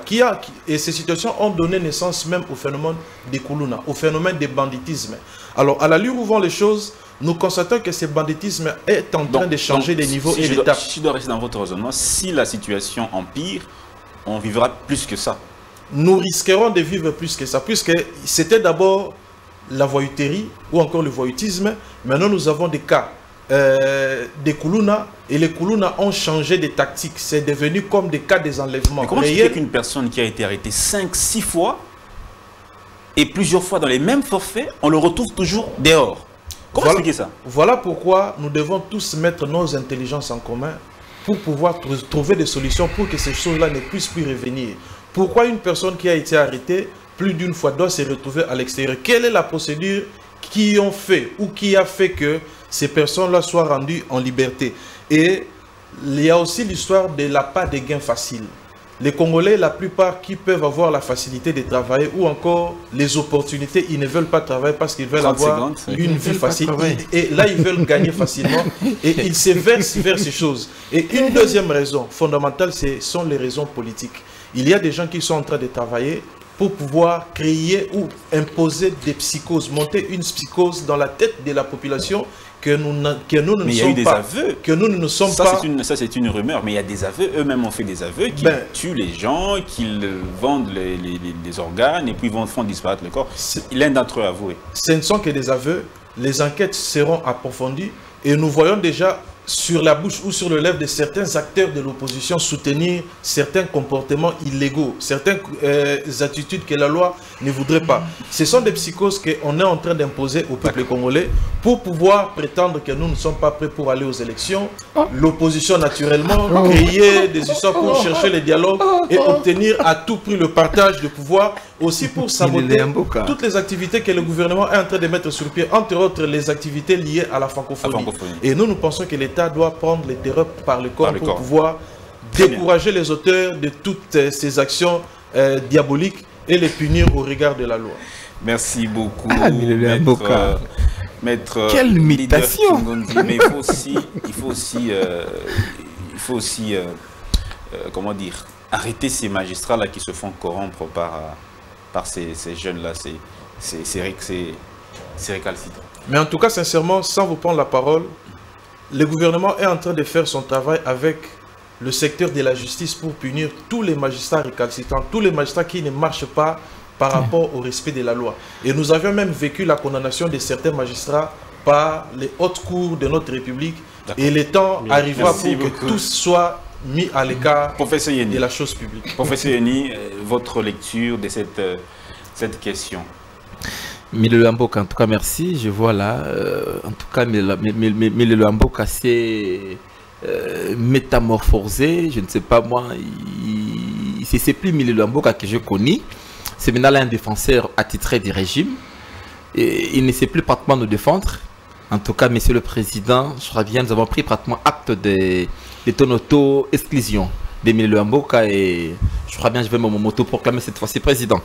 Et ces situations ont donné naissance même au phénomène des Kuluna, au phénomène des banditisme. Alors, à la l'allure où vont les choses, nous constatons que ce banditisme est en train de changer les niveaux et l'état. Si je dois rester dans votre raisonnement, si la situation empire, on vivra plus que ça nous risquerons de vivre plus que ça, puisque c'était d'abord la voyouterie ou encore le voyoutisme. Maintenant, nous avons des cas euh, des Koulouna et les Koulouna ont changé de tactique. C'est devenu comme des cas des enlèvements. comment est-ce qu'une personne qui a été arrêtée 5-6 fois et plusieurs fois dans les mêmes forfaits, on le retrouve toujours dehors Comment expliquer ça Voilà pourquoi nous devons tous mettre nos intelligences en commun pour pouvoir trouver des solutions pour que ces choses-là ne puissent plus revenir. Pourquoi une personne qui a été arrêtée plus d'une fois doit se retrouver à l'extérieur? Quelle est la procédure qui ont fait ou qui a fait que ces personnes-là soient rendues en liberté? Et il y a aussi l'histoire de la part des gains faciles. Les Congolais, la plupart qui peuvent avoir la facilité de travailler ou encore les opportunités, ils ne veulent pas travailler parce qu'ils veulent avoir une vie facile. Et là, ils veulent gagner facilement (laughs) et ils se versent vers ces choses. Et une deuxième raison fondamentale, ce sont les raisons politiques il y a des gens qui sont en train de travailler pour pouvoir créer ou imposer des psychoses, monter une psychose dans la tête de la population que nous, que nous ne mais sommes des pas. Aveux. Que nous ne sommes ça, pas. Une, ça, c'est une rumeur, mais il y a des aveux. Eux-mêmes ont fait des aveux qui ben, tuent les gens, qu'ils vendent les, les, organes et puis vont, font disparaître le corps. L'un d'entre eux a avoué. Ce ne sont que des aveux. Les enquêtes seront approfondies et nous voyons déjà sur la bouche ou sur le lèvre de certains acteurs de l'opposition soutenir certains comportements illégaux, certaines euh, attitudes que la loi ne voudrait pas. Ce sont des psychoses qu'on est en train d'imposer au peuple congolais pour pouvoir prétendre que nous ne sommes pas prêts pour aller aux élections. Oh. L'opposition, naturellement, oh. créer des histoires pour chercher le dialogue et obtenir à tout prix le partage de pouvoir, aussi pour saboter toutes les activités que le gouvernement est en train de mettre sur pied, entre autres les activités liées à la francophonie. Et nous, nous pensons que l'État doit prendre les terreurs par le corps pour pouvoir décourager les auteurs de toutes euh, ces actions euh, diaboliques et les punir au regard de la loi. Merci beaucoup, ah, maître, euh, maître, Quelle imitation. Mais il faut aussi, il faut aussi, il faut aussi comment dire, arrêter ces magistrats-là qui se font corrompre par, par ces, ces jeunes-là. C'est récalcitrant. Mais en tout cas, sincèrement, sans vous prendre la parole, le gouvernement est en train de faire son travail avec le secteur de la justice pour punir tous les magistrats récalcitrants, tous les magistrats qui ne marchent pas par rapport au respect de la loi. Et nous avions même vécu la condamnation de certains magistrats par les hautes cours de notre République. Et le temps arrivera pour que tous soient mis à l'écart de la chose publique. Professeur Yeni, euh, votre lecture de cette, euh, cette question Mille en tout cas, merci. Je vois là, euh, en tout cas, Mille Lamboka s'est euh, métamorphosé. Je ne sais pas moi, c'est plus Mille Lamboka que je connais. C'est maintenant un défenseur attitré du régime. Et il ne sait plus pratiquement nous défendre. En tout cas, Monsieur le Président, je bien, nous avons pris pratiquement acte de, de ton auto-exclusion d'Emile Lamboka et je crois bien je vais m'auto-proclamer cette fois-ci président.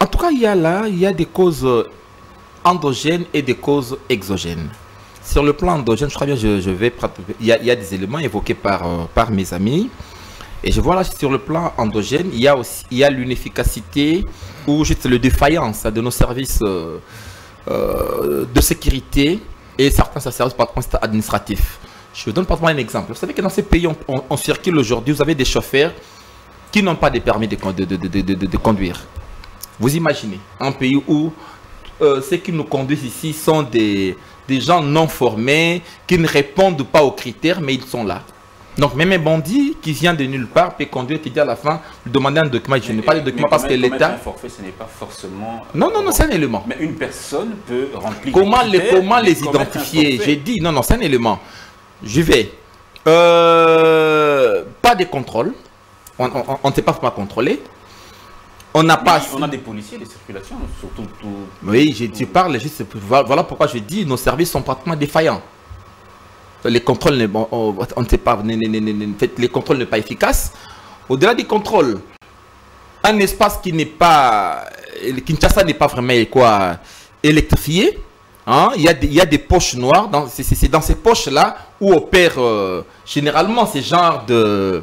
En tout cas, il y a là, il y a des causes endogènes et des causes exogènes. Sur le plan endogène, je crois bien, je, je vais, il y, a, il y, a, des éléments évoqués par, euh, par mes amis. Et je vois là sur le plan endogène, il y a aussi il y a l'inefficacité ou juste le défaillance de nos services euh, euh, de sécurité et certains services administratifs. Je vous donne moi un exemple. Vous savez que dans ces pays, on, circule aujourd'hui, vous avez des chauffeurs qui n'ont pas de permis de, de, conduire. Vous imaginez, un pays où euh, ceux qui nous conduisent ici sont des, des gens non formés, qui ne répondent pas aux critères, mais ils sont là. Donc même un bandit qui vient de nulle part peut conduire, qui dit à la fin, demander un document. Je n'ai pas de document parce que l'État... Un forfait, ce n'est pas forcément... Non, non, non, c'est un élément. Mais une personne peut remplir... Comment les, comment les identifier? J'ai dit, non, non, c'est un élément. Je vais. Euh, pas de contrôle. On ne sait pas comment contrôler. On n'a pas. On a des policiers de circulation, surtout. Tout, oui, je, tu parles juste. Voilà pourquoi je dis nos services sont pratiquement défaillants. Les contrôles, on, ne sait pas. les contrôles ne sont pas efficaces. Au-delà des contrôles, un espace qui n'est pas. Kinshasa n'est pas vraiment quoi, électrifié. Hein? Il, y a des, il, y a des, poches noires. C'est dans ces poches-là où opèrent euh, généralement ces genres de,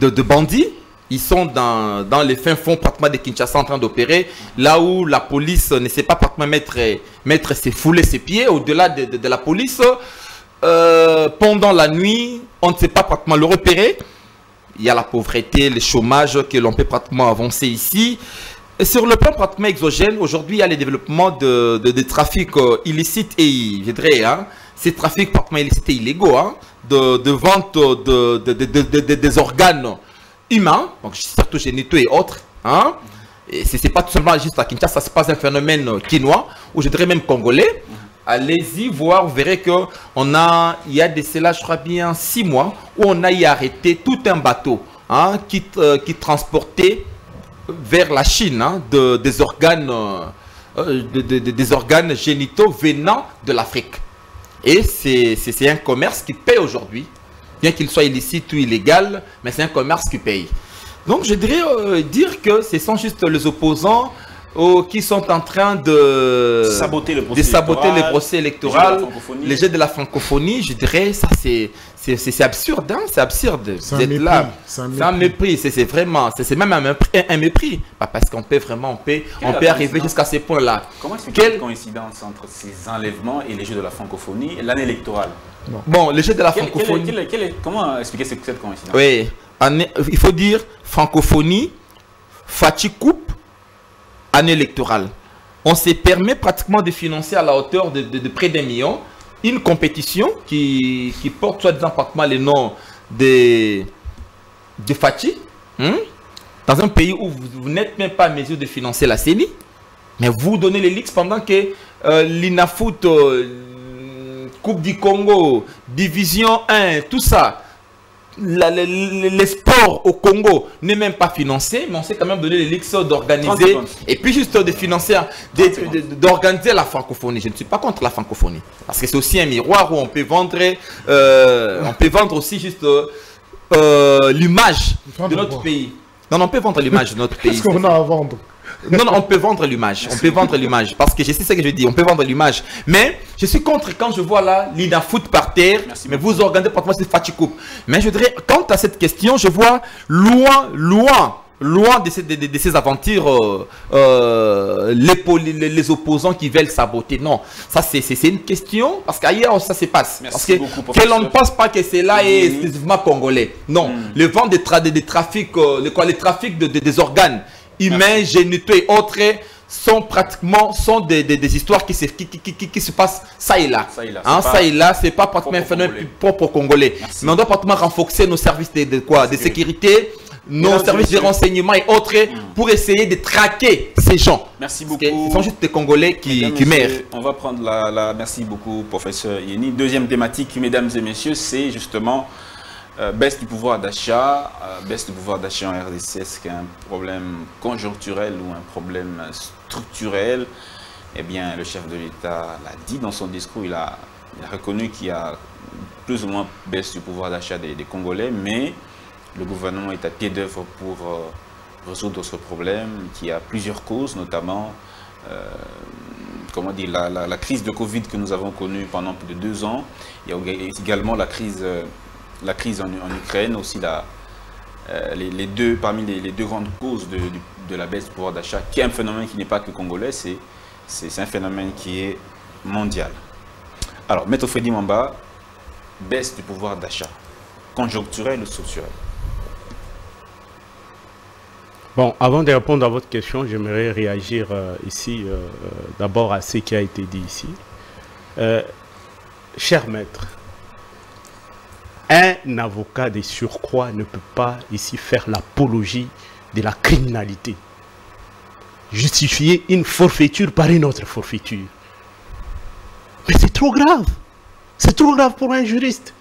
de, bandits ils sont dans, dans, les fins fonds pratiquement de Kinshasa en train d'opérer, là où la police ne sait pas pratiquement mettre, mettre ses foulées, ses pieds, au-delà de, de, la police. Euh, pendant la nuit, on ne sait pas pratiquement le repérer. Il y a la pauvreté, le chômage que l'on peut pratiquement avancer ici. Et sur le plan pratiquement exogène, aujourd'hui, il y a le développement de, de, de trafic euh, illicite et, je dirais, hein, ces trafics pratiquement illicites et illégaux, hein, de, vente de, des organes humain, donc surtout génitaux et autres. Hein? Et ce n'est pas tout simplement juste à Kinshasa, ça se passe un phénomène quinois, ou je dirais même congolais. Allez-y voir, vous verrez on a, y a de cela, je crois bien, six mois, où on a y arrêté tout un bateau hein, qui, euh, qui transportait vers la Chine de, des, organes, euh, de, des organes génitaux venant de l'Afrique. Et c'est un commerce qui paie aujourd'hui bien qu'il soit illicite ou illégal, mais c'est un commerce qui paye. Donc je dirais euh, dire que ce sont juste les opposants euh, qui sont en train de saboter le procès, de saboter les procès électoraux, les jeux de la francophonie. Je dirais ça c'est c'est absurde, hein? c'est absurde. Vous êtes là, c'est un mépris. C'est vraiment, c'est même un mépris, un mépris. parce qu'on peut vraiment, on peut, on peut arriver jusqu'à ces points-là. Comment expliquer Quelle coïncidence entre ces enlèvements et les jeux de la francophonie et l'année électorale? Bon, les jeux de la francophonie. comment expliquer cette coïncidence? Oui, il faut dire francophonie, Fati Coupe, année électorale. On s'est permis pratiquement de financer à la hauteur de, près d'un million une compétition qui, qui porte soi-disant pratiquement le nom de, de Fati. Hein? Dans un pays où vous, n'êtes même pas à mesure de financer la CENI, mais vous donnez les pendant que euh, l'INAFOOT, euh, Coupe du Congo, Division 1, tout ça, les sports au Congo n'est même pas financé, mais on sait quand même donner les lixes d'organiser et puis juste de financer, d'organiser la francophonie. Je ne suis pas contre la francophonie parce que c'est aussi un miroir où on peut vendre, euh, on peut vendre aussi juste euh, l'image de notre pays. Non, on peut vendre l'image de notre pays. Qu'est-ce qu'on a à vendre? Non, non, on peut vendre l'image. On peut vendre l'image. Parce que je sais ce que je dis. On peut vendre l'image. Mais je suis contre quand je vois là l'INA foot par terre. mais vous organisez moi cette Fatigues. Mais je dirais, quant à cette question, je vois loin, loin loin de ces, de, ces aventures, euh, euh, les, les, opposants qui veulent saboter. Non, ça c'est une question, parce qu'ailleurs ça se passe. parce que, que l'on ne pense pas que c'est là exclusivement congolais. Non, mm. le vent des, tra des, trafics, euh, quoi, les trafics de, des organes, humains, génitaux et autres sont pratiquement sont des, des, histoires qui se, qui, qui, qui, se passent ça et là. Ça et là, hein, ça et là c'est pas pratiquement un phénomène propre aux Congolais. Mais on doit pratiquement renforcer nos services de, de quoi, de sécurité, nos services de renseignement et autres hmm. pour essayer de traquer ces gens. Merci beaucoup. Ce sont juste des Congolais qui, qui meurent. On va prendre la, la, Merci beaucoup, professeur Yeni. Deuxième thématique, mesdames et messieurs, c'est justement euh, baisse du pouvoir d'achat, euh, baisse du pouvoir d'achat en RDC, est-ce qu'il y a un problème conjoncturel ou un problème structurel? Eh bien, le chef de l'État l'a dit dans son discours, il a, reconnu qu'il y a plus ou moins baisse du pouvoir d'achat des, Congolais, mais le gouvernement est à pied d'œuvre pour euh, résoudre ce problème, qui a plusieurs causes, notamment comment dire, la, crise de Covid que nous avons connue pendant plus de deux ans. Il y a également la crise la crise en, Ukraine, aussi euh, les, deux, parmi les, deux grandes causes de, la baisse du pouvoir d'achat, qui est un phénomène qui n'est pas que congolais, c'est un phénomène qui est mondial. Alors, Maître Freddy Mamba, baisse du pouvoir d'achat, conjoncturel ou structurel Bon, avant de répondre à votre question, j'aimerais réagir euh, ici euh, d'abord à ce qui a été dit ici. cher maître, un avocat de surcroît ne peut pas ici faire l'apologie de la criminalité. Justifier une forfaiture par une autre forfaiture. Mais c'est trop grave. C'est trop grave pour un juriste.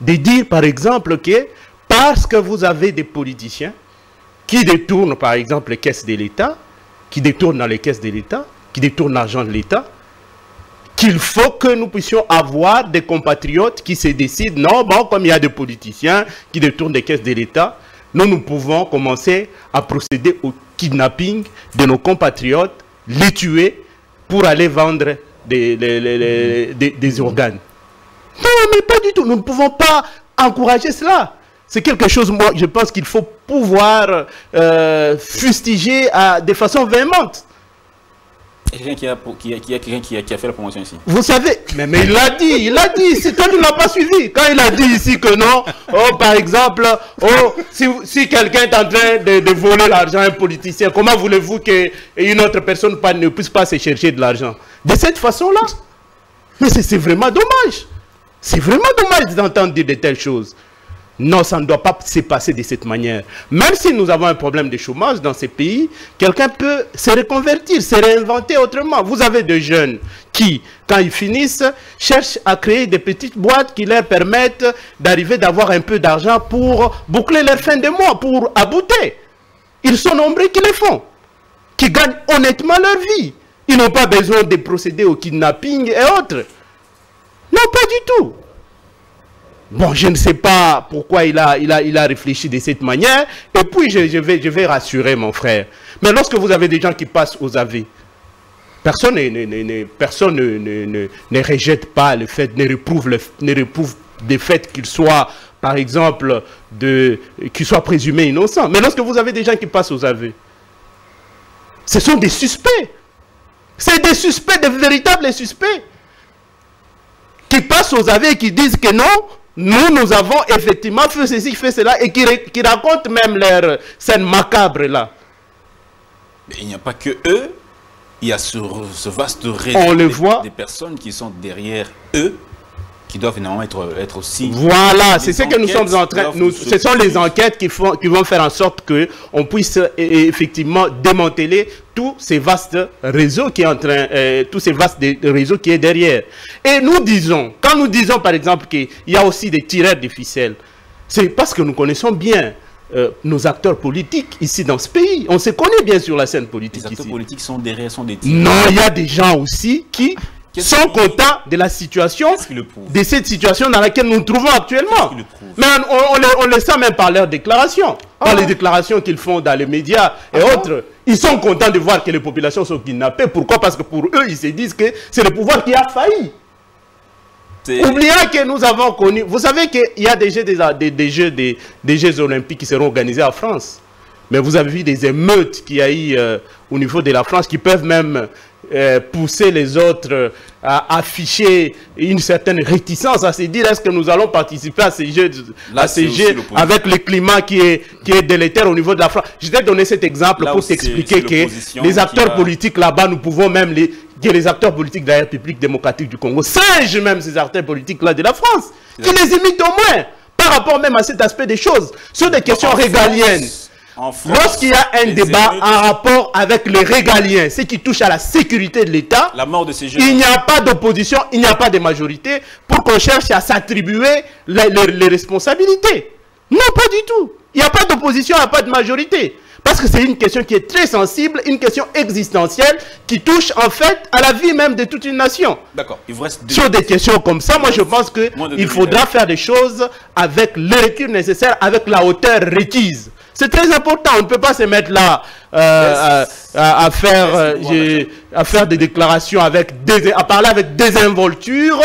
De dire par exemple que parce que vous avez des politiciens qui détournent par exemple les caisses de l'État, qui détournent dans les caisses de l'État, qui détournent l'argent de l'État, qu'il faut que nous puissions avoir des compatriotes qui se décident, non, comme il y a des politiciens qui détournent des caisses de l'État, nous, nous pouvons commencer à procéder au kidnapping de nos compatriotes, les tuer pour aller vendre des, organes. Non, mais pas du tout. Nous ne pouvons pas encourager cela. C'est quelque chose, moi, je pense qu'il faut pouvoir euh, fustiger de façon véhémente. Quelqu'un qui a, qui, a, qui, qui, a, qui a fait la promotion ici. Vous savez, mais, mais il l'a dit, il l'a dit, c'est toi qui ne l'as pas suivi. Quand il a dit ici que non, oh, par exemple, oh, si, si quelqu'un est en train de, de voler l'argent un politicien, comment voulez-vous qu'une autre personne ne puisse pas se chercher de l'argent? De cette façon-là. Mais c'est vraiment dommage. C'est vraiment dommage d'entendre dire de telles choses. Non, ça ne doit pas se passer de cette manière. Même si nous avons un problème de chômage dans ces pays, quelqu'un peut se reconvertir, se réinventer autrement. Vous avez des jeunes qui, quand ils finissent, cherchent à créer des petites boîtes qui leur permettent d'arriver d'avoir un peu d'argent pour boucler leur fin de mois, pour abouter. Ils sont nombreux qui le font, qui gagnent honnêtement leur vie. Ils n'ont pas besoin de procéder au kidnapping et autres. Non, pas du tout. Bon, je ne sais pas pourquoi il a, il a, il a réfléchi de cette manière. Et puis, je, vais, je vais rassurer mon frère. Mais lorsque vous avez des gens qui passent aux avis, personne ne, personne ne, ne, rejette pas le fait, ne réprouve, le, ne des faits qu'ils soient, par exemple, qu'ils soient présumés innocents. Mais lorsque vous avez des gens qui passent aux aveux, ce sont des suspects. C'est des suspects, des véritables suspects. Qui passent aux aveux et qui disent que non, nous, nous avons effectivement fait ceci, fait cela, et qui, qui racontent même leur scène macabre là. Mais il n'y a pas que eux, il y a ce, vaste réseau On le voit. des personnes qui sont derrière eux qui doivent finalement être, être aussi... Voilà, c'est ce que nous sommes en train... Nous, ce sont les enquêtes qui, font, qui vont faire en sorte que on puisse effectivement démanteler tous ces vastes réseaux qui est en train... Euh, tous ces vastes réseaux qui est derrière. Et nous disons, quand nous disons par exemple qu'il y a aussi des tireurs de ficelles, c'est parce que nous connaissons bien euh, nos acteurs politiques ici dans ce pays. On se connaît bien sur la scène politique. Les acteurs politiques sont derrière, sont des tireurs. Non, il y a des gens aussi qui sont contents de la situation, de cette situation dans laquelle nous nous trouvons actuellement. Mais on, le, sent même par leurs déclarations, par ah. les déclarations qu'ils font dans les médias et ah autres. Ils sont contents de voir que les populations sont kidnappées. Pourquoi? Parce que pour eux, ils se disent que c'est le pouvoir qui a failli. Oubliez que nous avons connu... Vous savez qu'il y a des jeux, des, jeux, des, jeux olympiques qui seront organisés en France. Mais vous avez vu des émeutes qu'il y a eu euh, au niveau de la France qui peuvent même euh, pousser les autres à afficher une certaine réticence, à se dire est-ce que nous allons participer à ces jeux, à ces jeux avec le climat qui est, qui est délétère au niveau de la France? Je vais donner cet exemple pour t'expliquer que les acteurs politiques là-bas, nous pouvons même les, que les acteurs politiques de la République démocratique du Congo singent même ces acteurs politiques-là de la France, qui les imitent au moins par rapport même à cet aspect des choses, sur des questions régaliennes. Lorsqu'il y a un débat en rapport avec les régaliens, ce qui touche à la sécurité de l'État, il n'y a pas d'opposition, il n'y a pas de majorité pour qu'on cherche à s'attribuer les, responsabilités. Non, pas du tout. Il n'y a pas d'opposition, il n'y a pas de majorité. Parce que c'est une question qui est très sensible, une question existentielle qui touche en fait à la vie même de toute une nation. D'accord. Sur des questions comme ça, moi je pense qu'il faudra faire des choses avec le recul nécessaire, avec la hauteur requise. C'est très important. On ne peut pas se mettre là euh, à, faire, euh, à faire des déclarations avec des, à parler avec désinvolture,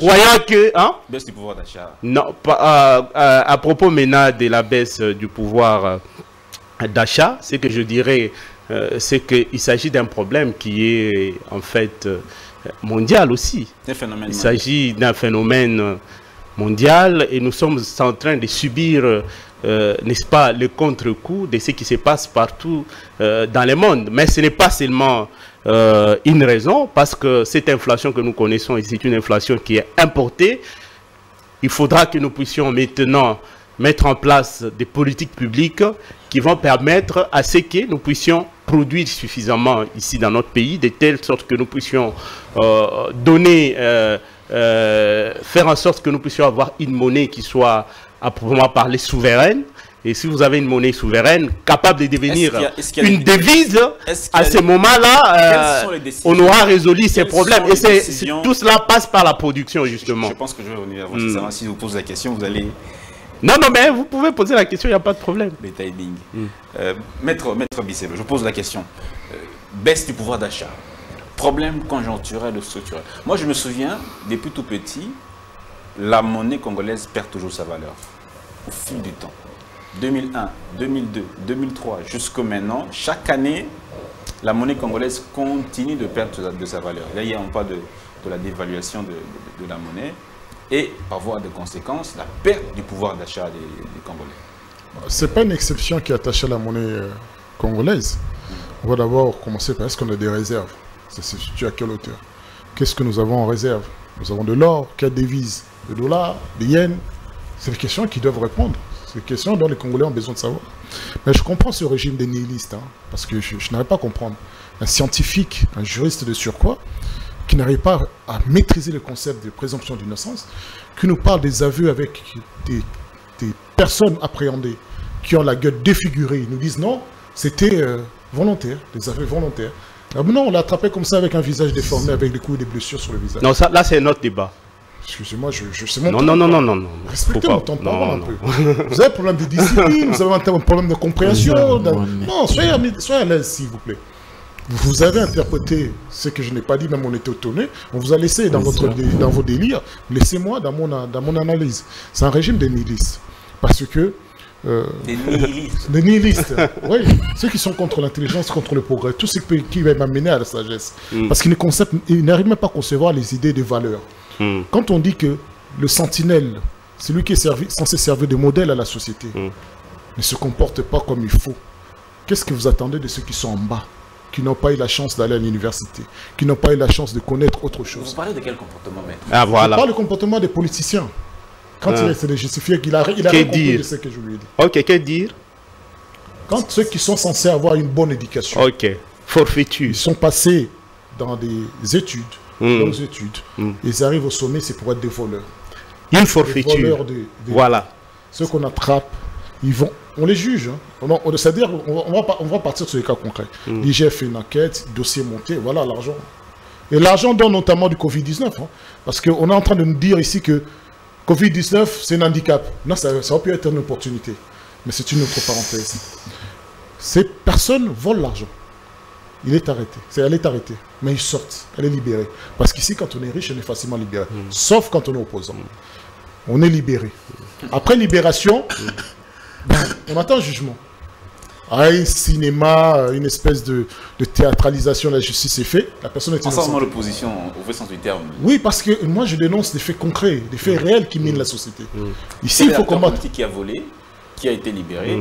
voyant que, hein? Baisse du pouvoir d'achat. Non, pas, euh, à propos maintenant de la baisse du pouvoir d'achat, ce que je dirais, c'est qu'il s'agit d'un problème qui est en fait mondial aussi. Il s'agit d'un phénomène mondial et nous sommes en train de subir euh, n'est-ce pas, le contre-coup de ce qui se passe partout euh, dans le monde. Mais ce n'est pas seulement euh, une raison, parce que cette inflation que nous connaissons, c'est une inflation qui est importée. Il faudra que nous puissions maintenant mettre en place des politiques publiques qui vont permettre à ce que nous puissions produire suffisamment ici dans notre pays, de telle sorte que nous puissions donner, faire en sorte que nous puissions avoir une monnaie qui soit à proprement parler souveraine. Et si vous avez une monnaie souveraine capable de devenir une devise, à ce moment-là, euh, on aura résolu ces problèmes. Et c'est tout cela passe par la production, justement. Je, pense que je vais revenir à vous. Hmm. Si vous posez la question, vous allez... Non, non, mais vous pouvez poser la question, il n'y a pas de problème. Timing. Hmm. Euh, maître, maître je pose la question. Euh, baisse du pouvoir d'achat. Problème conjoncturel ou structurel. Moi, je me souviens, depuis tout petit, la monnaie congolaise perd toujours sa valeur au fil du temps. 2001, 2002, 2003, jusqu'au maintenant, chaque année, la monnaie congolaise continue de perdre de sa valeur. Là, il y a un pas de, la dévaluation de, la monnaie et, par voie de conséquence, la perte du pouvoir d'achat des, Congolais. Ce n'est pas une exception qui est attachée à la monnaie euh, congolaise. On va d'abord commencer par est-ce qu'on a des réserves? Ça se situe à quelle hauteur? Qu'est-ce que nous avons en réserve? Nous avons de l'or, quelle devise? Le dollar, les yens c'est des questions qu'ils doivent répondre. C'est des questions dont les Congolais ont besoin de savoir. Mais je comprends ce régime des nihilistes, hein, parce que je, n'arrive pas à comprendre. Un scientifique, un juriste de surcroît, qui n'arrive pas à maîtriser le concept de présomption d'innocence, qui nous parle des aveux avec des, personnes appréhendées, qui ont la gueule défigurée. Ils nous disent non, c'était euh, volontaire, des aveux volontaires. Non, on l'a attrapé comme ça avec un visage déformé, avec des coups et des blessures sur le visage. Non, ça, là c'est notre débat. Excusez-moi, je, je sais mon non, non, non, non, non, non. Respectez mon temps de parole un peu. (laughs) Vous avez un problème de discipline, vous avez un problème de compréhension. Non, soyez, soyez à l'aise, s'il vous plaît. Vous avez interprété ce que je n'ai pas dit, même on était étonné. On vous a laissé dans, votre, dans vos délires. Laissez-moi dans mon, dans mon analyse. C'est un régime des nihilistes. Parce que euh, des nihilistes. Des nihilistes, (laughs) oui. Ceux qui sont contre l'intelligence, contre le progrès, tout ce qui va m'amener à la sagesse. Mm. Parce qu'ils n'arrivent même pas à concevoir les idées de valeurs. Hmm. Quand on dit que le sentinelle, c'est lui qui est servi, censé servir de modèle à la société, hmm. ne se comporte pas comme il faut, qu'est-ce que vous attendez de ceux qui sont en bas qui n'ont pas eu la chance d'aller à l'université, qui n'ont pas eu la chance de connaître autre chose? Vous parlez de quel comportement, maître? Ah, voilà. Je parle du comportement des politiciens. Quand il essaie de justifier qu'il a, il a compris de ce que je lui ai dit. Ok, que dire? Quand ceux qui sont censés avoir une bonne éducation, ok, forfaiture, ils sont passés dans des études, mm. études. Hmm. Ils arrivent au sommet, c'est pour être des voleurs. Une forfaiture. voilà. Ceux qu'on attrape, ils vont, on les juge. Hein. C'est-à-dire, on, va, on va partir sur les cas concrets. Mm. L'IGF fait une enquête, dossier monté, voilà l'argent. Et l'argent donne notamment du Covid-19. Hein. parce qu'on est en train de nous dire ici que Covid-19, c'est un handicap. Non, ça, ça aurait pu être une opportunité. Mais c'est une autre parenthèse. Ces personnes volent l'argent il est arrêté. elle est arrêtée. Mais il sort. Elle est libérée. Parce qu'ici, quand on est riche, on est facilement libéré. Mm. Sauf quand on est opposant. On est libéré. Après libération, ben, on attend jugement. un cinéma, une espèce de, théâtralisation de la justice est fait. La personne est innocente. l'opposition, au vrai sens du terme. Oui, parce que moi, je dénonce des faits concrets, des faits réels qui minent la société. Mm. Ici, il faut combattre. qui a volé, qui a été libéré.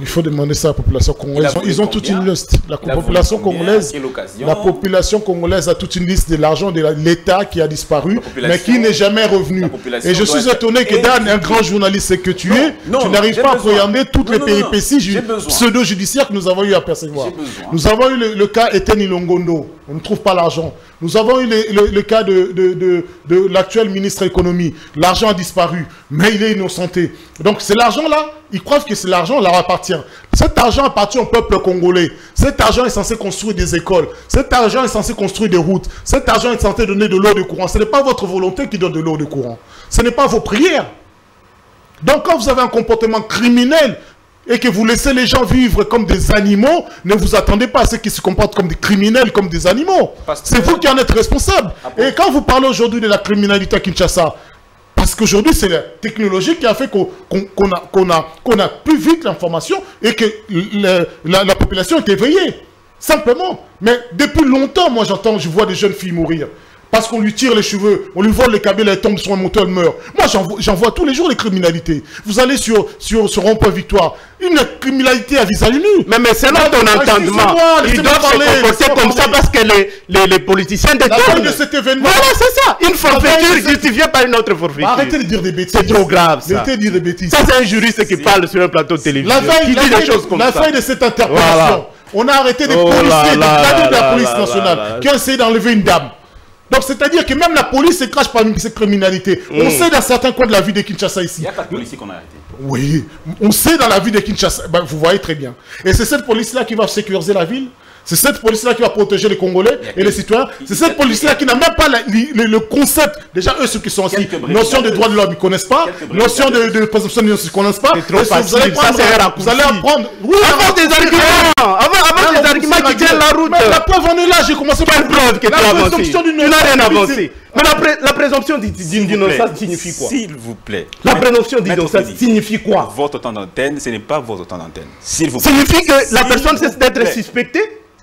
Il faut demander ça à la population congolaise. Ils ont toute une liste. La population congolaise, la population congolaise a toute une liste de l'argent de l'État qui a disparu, mais qui n'est jamais revenu. Et je suis étonné que Dan, un grand journaliste que tu es, tu n'arrives pas à appréhender toutes les péripéties pseudo-judiciaires que nous avons eu à percevoir. Nous avons eu le, cas Eten Longondo. On ne trouve pas l'argent. Nous avons eu le, cas de, de, de l'actuel ministre économie. L'argent a disparu, mais il est innocenté. Donc c'est l'argent là ils croient que c'est l'argent leur appartient. Cet argent appartient au peuple congolais. Cet argent est censé construire des écoles. Cet argent est censé construire des routes. Cet argent est censé donner de l'eau de courant. Ce n'est pas votre volonté qui donne de l'eau de courant. Ce n'est pas vos prières. Donc quand vous avez un comportement criminel, et que vous laissez les gens vivre comme des animaux, ne vous attendez pas à ceux qui se comportent comme des criminels, comme des animaux. C'est vous qui en êtes responsable. bon? Et quand vous parlez aujourd'hui de la criminalité à Kinshasa, parce qu'aujourd'hui, c'est la technologie qui a fait qu'on a, qu'on a, qu'on a plus vite l'information et que le- la, la population est éveillée. Simplement. Mais depuis longtemps, moi, j'entends, je vois des jeunes filles mourir. Parce qu'on lui tire les cheveux, on lui vole les câbles, elle tombe sur un moteur, elle meurt. Moi, j'en vois- tous les jours les criminalités. Vous allez sur, sur, sur Rond-Point Victoire, une criminalité à visage nu. Mais, mais selon ton entendement, ils doivent se comporter comme ça parce que les, les, les politiciens La détournent. de cet événement. Voilà, c'est ça. Une forfaiture justifiée par une autre forfaiture. Bah, arrêtez de dire des bêtises. C'est trop grave, ça. Arrêtez de dire des bêtises. Ça, c'est un juriste qui parle sur un plateau de télévision. La qui la dit des choses comme la ça. veille de cette interpellation, on a arrêté des Oh policiers, des cadres de la police nationale qui ont essayé d'enlever une dame. Donc c'est-à-dire que même la police se crache parmi ces criminalités. On sait dans certains coins de la vie de Kinshasa Il ici. n'y a pas de policiers qu'on a arrêtés. Oui, on sait dans la vie de Kinshasa, ben, vous voyez très bien. Et c'est cette police-là qui va sécuriser la ville. C'est cette police-là qui va protéger les Congolais et les citoyens. C'est cette police-là qui n'a même pas le, le concept. Déjà, eux, ceux qui sont ici, notion des droits de l'homme, ils ne connaissent pas. Notion de, de présomption d'innocence, ils ne connaissent pas. Trop Et si vous facile, allez ça, prendre- c'est un raccourci. Vous allez apprendre. Oui, Avant des arguments, avant, avant des arguments qui tiennent la route. Mais la preuve en est là, j'ai commencé Quelle preuve que tu la as avancé Tu n'as rien avancé. Mais la, pré- la présomption d'in- d'in- d'innocence signifie quoi? S'il vous plaît. La présomption d'innocence signifie quoi? Votre temps d'antenne, ce n'est pas votre temps d'antenne. S'il vous plaît. Signifie que la personne vous cesse d'être suspectée?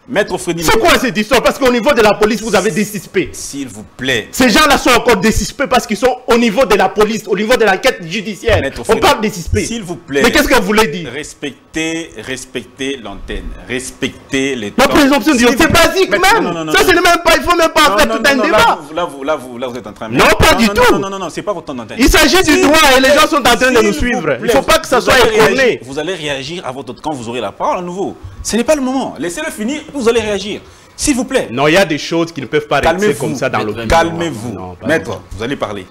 Maître Freddy, C'est quoi cette histoire? Parce qu'au niveau de la police, vous avez des suspects. S'il vous plaît. Ces gens-là sont encore des suspects parce qu'ils sont au niveau de la police, au niveau de l'enquête judiciaire. Maître On Freddy, parle des suspects. S'il vous plaît. Mais qu'est-ce que vous voulez dire? Respectez, respectez l'antenne. Respectez les La présomption d'innocence, c'est basique Maître- même. non, non, non, Ça, c'est même pas, il faut même pas faire tout un débat. Là, vous, là, vous, là, vous, là, vous êtes en train de... Non, pas du tout. Non, non, non, non, c'est pas votre temps d'antenne. Il s'agit du droit et les gens sont en train de nous suivre. Il plaît, faut pas que ça soit écorné. Vous allez réagir à votre quand vous aurez la parole à nouveau. Ce n'est pas le moment. Laissez-le finir, vous allez réagir. S'il vous plaît. Non, il y a des choses qui ne peuvent pas rester comme ça dans le Calmez-vous. Maître, vous allez parler.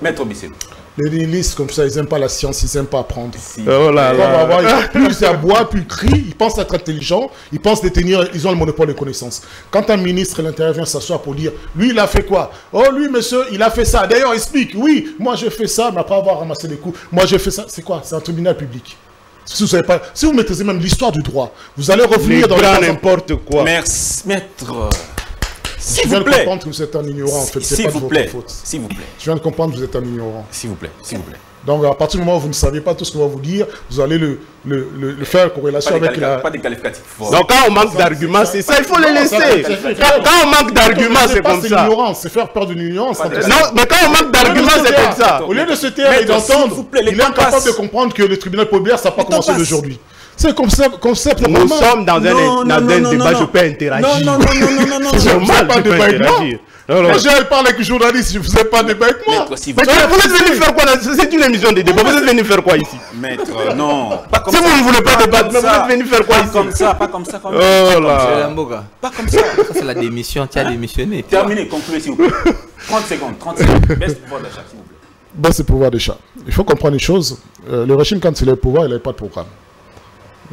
Maître Bissel. Les nihilistes comme ça, ils n'aiment pas la science, ils n'aiment pas apprendre. Oh là là. plus ils (laughs) aboient, plus ils crient, ils pensent être intelligents, ils pensent détenir, ils ont le monopole de connaissances. Quand un ministre de l'Intérieur vient s'asseoir pour dire, lui il a fait quoi? Oh lui monsieur, il a fait ça. D'ailleurs, il explique, oui, moi je fais ça, mais après avoir ramassé les coups, moi je fais ça. C'est quoi? C'est un tribunal public. Si vous savez pas, si vous maîtrisez même l'histoire du droit, vous allez Les revenir dans le n'importe quoi. Merci, maître. Je S'il viens vous de plaît. comprendre que vous êtes un ignorant en fait, c'est S'il pas de vous votre plaît. faute. S'il vous plaît. Je viens de comprendre que vous êtes un ignorant. S'il vous plaît. S'il vous plaît. Donc à partir du moment où vous ne savez pas tout ce qu'on va vous dire, vous allez le, le, le- le faire en corrélation avec la... pas des qualificatifs forts. Donc quand on manque d'arguments, c'est ça, il faut les laisser. Quand, on manque d'arguments, C'est comme c'est ça. l'ignorance, c'est faire peur d'une ignorance. Non, mais quand on manque d'arguments, c'est comme ça. Au lieu de se taire et d'entendre, il est incapable de comprendre que le tribunal populaire, ça n'a pas commencé d'aujourd'hui. C'est comme ça, concept Nous normal. sommes dans un, Non, dans non, un non, non, débat, non. je peux interagir. Non, non, non, non, non, non, non. (laughs) C'est normal, pas de peux interagir. Alors, Moi, j'ai parlé avec journaliste, je ne faisais pas de débat avec moi. Maître, s'il vous êtes venu faire quoi C'est une émission de débat. Vous êtes venu faire quoi ici? Maître, non. Pas comme Si ça. vous ne voulez pas débattre, vous êtes venu faire quoi Pas ici? comme ça, pas comme ça. Comme Oh là. Pas comme ça. Ça, c'est la démission. Tu as démissionné. tu vois. Terminez, concluez s'il vous plaît. (laughs) 30 secondes, 30 secondes. Baisse le pouvoir d'achat, s'il vous plaît. C'est le pouvoir d'achat. Il faut comprendre une chose. euh, le régime, quand il est au pouvoir, il n'avait pas de programme.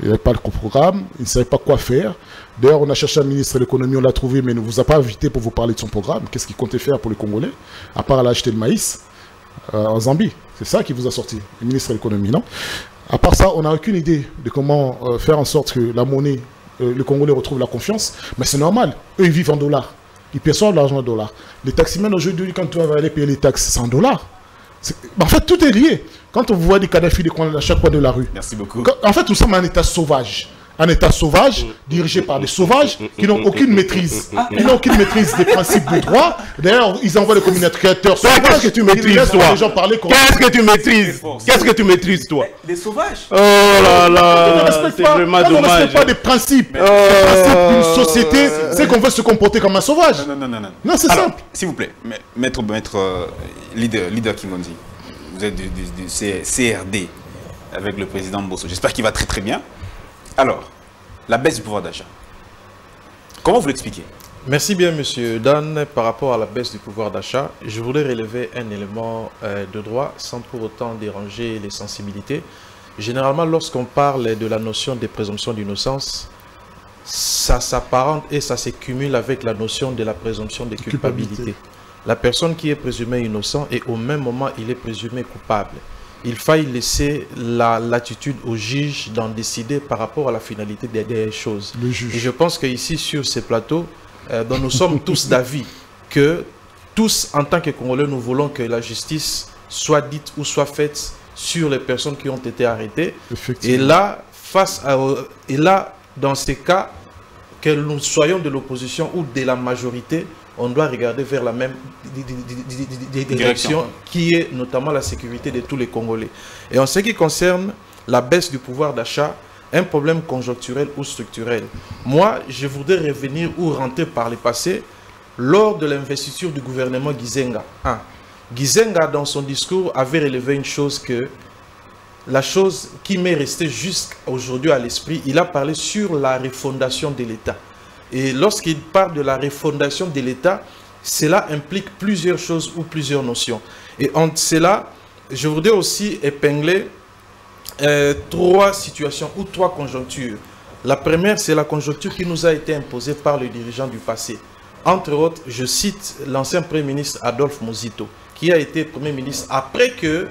Il n'avait pas de programme, il ne savait pas quoi faire. D'ailleurs, on a cherché un ministre de l'économie, on l'a trouvé, mais il ne vous a pas invité pour vous parler de son programme. Qu'est-ce qu'il comptait faire pour les Congolais À part aller acheter le maïs euh, en Zambie? C'est ça qui vous a sorti, le ministre de l'économie, non? À part ça, on n'a aucune idée de comment euh, faire en sorte que la monnaie, euh, le Congolais retrouve la confiance. Mais c'est normal. Eux, ils vivent en dollars. Ils perçoivent l'argent en dollars. Les taximens aujourd'hui, quand tu vas aller payer les taxes, c'est en dollars. En fait, tout est lié. Quand on voit des Kadhafi des coins- à chaque coin de la rue, Merci beaucoup. quand- en fait, nous sommes un État sauvage. Un État sauvage, dirigé par des sauvages qui n'ont aucune maîtrise. Ils n'ont aucune maîtrise des principes du droit. D'ailleurs, ils envoient les communicateurs sauvages. qu'est-ce que tu maîtrises, toi les gens parler comme Qu'est-ce que tu maîtrises Qu'est-ce que tu maîtrises, toi Des sauvages. Oh là là, c'est pas, vraiment on ne dommage. respecte pas des principes. Oh. Les principes d'une société, c'est qu'on veut se comporter comme un sauvage. Non, non, non, non. Non, c'est simple. S'il vous plaît, ma- maître, maître euh, leader, leader Kingondi, vous êtes du, du- du C- CRD avec le président Bosso. J'espère qu'il va très très bien. Alors, la baisse du pouvoir d'achat. Comment vous l'expliquez? Merci bien, Monsieur Dan. Par rapport à la baisse du pouvoir d'achat, je voulais relever un élément euh, de droit sans pour autant déranger les sensibilités. Généralement, lorsqu'on parle de la notion des présomptions d'innocence, ça s'apparente et ça se cumule avec la notion de la présomption de culpabilité. Culpabilité. La personne qui est présumée innocent et au même moment, il est présumé coupable. Il faille laisser la latitude au juge d'en décider par rapport à la finalité des, choses. Et je pense qu'ici, sur ces plateaux, euh, dont nous sommes tous (laughs) d'avis que tous, en tant que Congolais, nous voulons que la justice soit dite ou soit faite sur les personnes qui ont été arrêtées. Et là, face à, et là, dans ces cas, que nous soyons de l'opposition ou de la majorité, on doit regarder vers la même direction qui est notamment la sécurité de tous les Congolais. Et en ce qui concerne la baisse du pouvoir d'achat, un problème conjoncturel ou structurel. Moi, je voudrais revenir ou rentrer par le passé lors de l'investiture du gouvernement Gizenga. Gizenga, dans son discours, avait relevé une chose que la chose qui m'est restée jusqu'à aujourd'hui à l'esprit, il a parlé sur la refondation de l'État. Et lorsqu'il parle de la refondation de l'État, cela implique plusieurs choses ou plusieurs notions. Et en cela, je voudrais aussi épingler euh, trois situations ou trois conjonctures. La première, c'est la conjoncture qui nous a été imposée par les dirigeants du passé. Entre autres, je cite l'ancien Premier ministre Adolphe Mozito, qui a été Premier ministre après que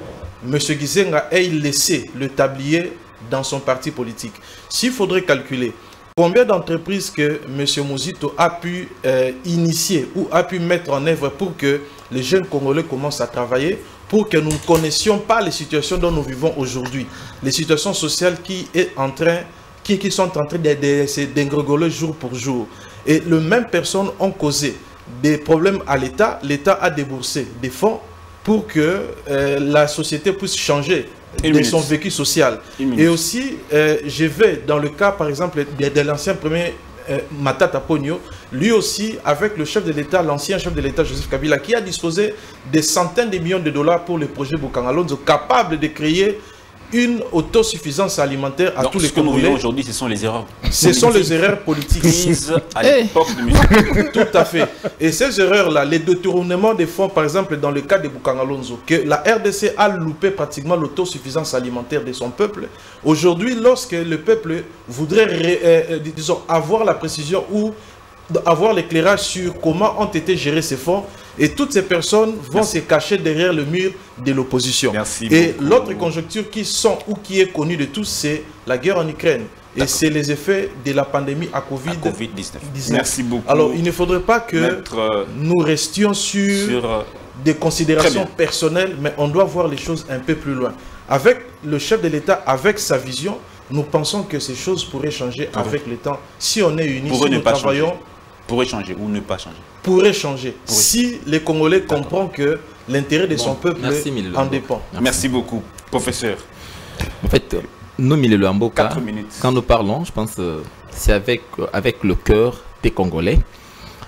M. Gizenga ait laissé le tablier dans son parti politique. S'il faudrait calculer Combien d'entreprises que M. Mouzito a pu euh, initier ou a pu mettre en œuvre pour que les jeunes Congolais commencent à travailler, pour que nous ne connaissions pas les situations dont nous vivons aujourd'hui, les situations sociales qui, est en qui, qui sont en train d'engregoler jour pour jour. Et les mêmes personnes ont causé des problèmes à l'État. L'État a déboursé des fonds pour que euh, la société puisse changer de son vécu social. Et aussi, euh, je vais dans le cas, par exemple, de, l'ancien premier euh, Matata Pogno, lui aussi, avec le chef de l'État, l'ancien chef de l'État, Joseph Kabila, qui a disposé des centaines de millions de dollars pour le projet Bukangalonzo, capable de créer une autosuffisance alimentaire à tous les Congolais. Ce que nous aujourd'hui, ce sont les erreurs. Ce sont les erreurs politiques. à l'époque de (laughs) Tout à fait. Et ces erreurs-là, les détournements des fonds, par exemple, dans le cas de Bukangalonzo, que la RDC a loupé pratiquement l'autosuffisance alimentaire de son peuple. Aujourd'hui, lorsque le peuple voudrait, euh, euh, disons, avoir la précision ou avoir l'éclairage sur comment ont été gérés ces fonds, et toutes ces personnes vont se cacher derrière le mur de l'opposition. Et l'autre conjoncture qui sont ou qui est connue de tous, c'est la guerre en Ukraine. Et c'est les effets de la pandémie à Covid-19. Merci beaucoup. Alors, il ne faudrait pas que euh, nous restions sur, euh, des considérations personnelles, mais on doit voir les choses un peu plus loin. Avec le chef de l'État, avec sa vision, nous pensons que ces choses pourraient changer avec le temps. Si on est unis, si nous travaillons... Pourrait changer ou ne pas changer pourrait changer si les Congolais comprennent que l'intérêt de son peuple en dépend. Merci. beaucoup, professeur. En fait, nous, Mille quand nous parlons, je pense euh, c'est avec, euh, avec le cœur des Congolais.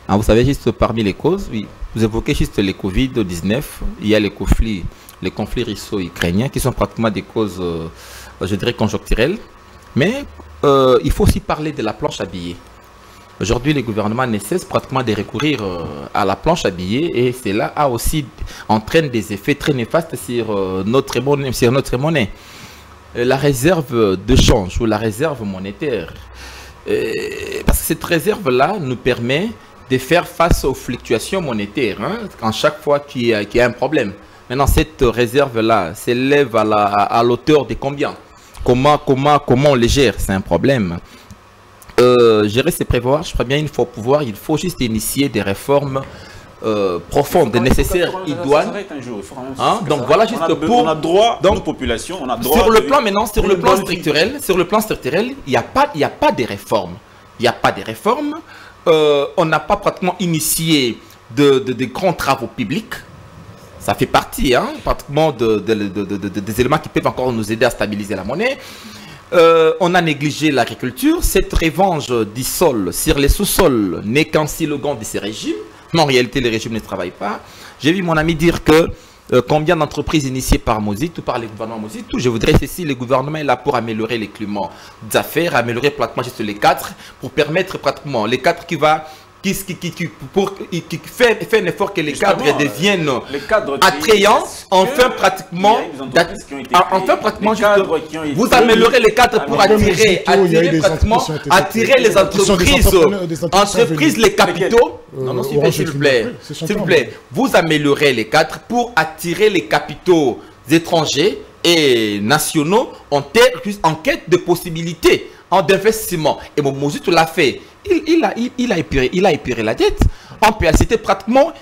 Ah, vous savez, juste parmi les causes, oui, vous évoquez juste les Covid-19, il y a les conflits, les conflits russo-ukrainiens qui sont pratiquement des causes, euh, je dirais, conjoncturelles. Mais il faut aussi parler de la planche à billets. Aujourd'hui, les gouvernements ne cessent pratiquement de recourir euh, à la planche à billets et cela a aussi entraîne des effets très néfastes sur, euh, notre, monnaie. Euh, la réserve de change ou la réserve monétaire, parce que cette réserve-là nous permet de faire face aux fluctuations monétaires hein, quand chaque fois qu'il y, a un problème. Maintenant, cette réserve-là s'élève à l'auteur de combien? Comment, comment, comment on les gère? C'est un problème. Euh, gérer prévoir, je crois bien, il faut pouvoir, il faut juste initier des réformes euh, profondes, nécessaires, idoines. Hein? Donc voilà juste pour. On a droit, donc population, on a droit. Sur le plan maintenant, sur le plan structurel, sur le plan structurel, il n'y a pas, il a pas de réformes. Il n'y a pas de réformes. Euh, on n'a pas pratiquement initié de, de, grands travaux publics. Ça fait partie, hein, pratiquement de, des éléments qui peuvent encore nous aider à stabiliser la monnaie. Euh, on a négligé l'agriculture. Cette revanche du sol sur les sous-sols n'est qu'un slogan de ces régimes. Mais en réalité, les régimes ne travaillent pas. J'ai vu mon ami dire que euh, combien d'entreprises initiées par Mozit ou par les gouvernements Mozit, je voudrais ceci, le gouvernement est là pour améliorer les climats d'affaires, améliorer pratiquement juste les quatre, pour permettre pratiquement les quatre qui va qui, qui, qui, pour, qui fait, fait un effort que les cadres deviennent attrayants, enfin pratiquement, enfin pratiquement, vous améliorez les cadres pour attirer, attirer pratiquement, attirer les entreprises, entreprises, les capitaux. Euh, non, non, s'il vous plaît, s'il vous plaît, vous améliorez les cadres pour attirer les capitaux étrangers et nationaux en quête de possibilités d'investissement. Et Momozutu l'a fait. Il, il, a, il, a épiré, il a épiré la dette. En PL, c'était pratiquement...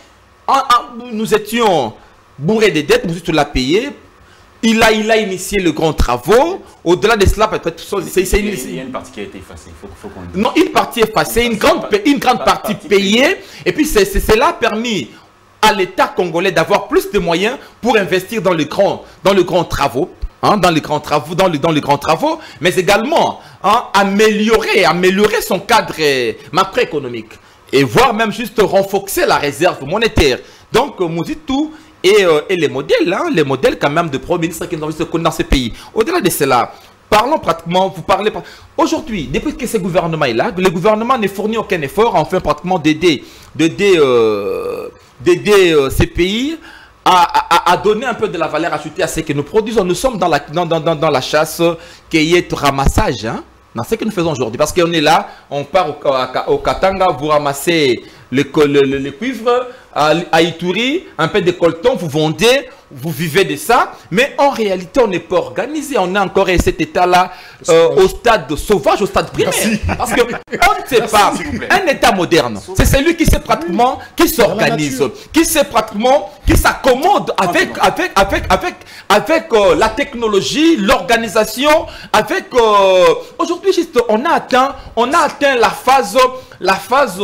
nous étions bourrés de dettes, Momozutu l'a payé. Il a, il a initié le grand travaux. Au-delà de cela, peut-être c'est Il y a une partie qui a été effacée. Faut, faut non, une partie effacée, une grande, une grande partie, payée. Et puis, cela a permis à l'État congolais d'avoir plus de moyens pour investir dans le grand, dans le grand travaux, hein, dans les grands travaux, dans les, dans les grands travaux, mais également hein, améliorer, améliorer son cadre euh, macroéconomique et voire même juste renforcer la réserve monétaire. Donc, euh, tout et, euh, et les modèles, hein, les modèles quand même de premier ministre qui sont dans ce pays. Au-delà de cela, parlons pratiquement, vous parlez... Aujourd'hui, depuis que ce gouvernement est là, le gouvernement ne fournit aucun effort, enfin pratiquement d'aider d'aider d'aider ces pays à, donner un peu de la valeur ajoutée à ce que nous produisons. Nous sommes dans la, dans, dans, dans la chasse qui est ramassage. Hein, dans ce que nous faisons aujourd'hui. Parce qu'on est là, on part au, Katanga, vous ramassez le, le, cuivre, à, Ituri, un peu de colton, vous vendez, vous vivez de ça, mais en réalité, on n'est pas organisé. On est encore à cet état-là euh, au stade sauvage, au stade primaire. Parce que (laughs) on ne sait pas. Un état moderne, c'est celui qui sait pratiquement, qui s'organise, qui sait pratiquement, qui s'accommode avec, avec, avec, avec, avec euh, la technologie, l'organisation, avec. Euh, aujourd'hui, juste, on a atteint, on a atteint la phase, la phase,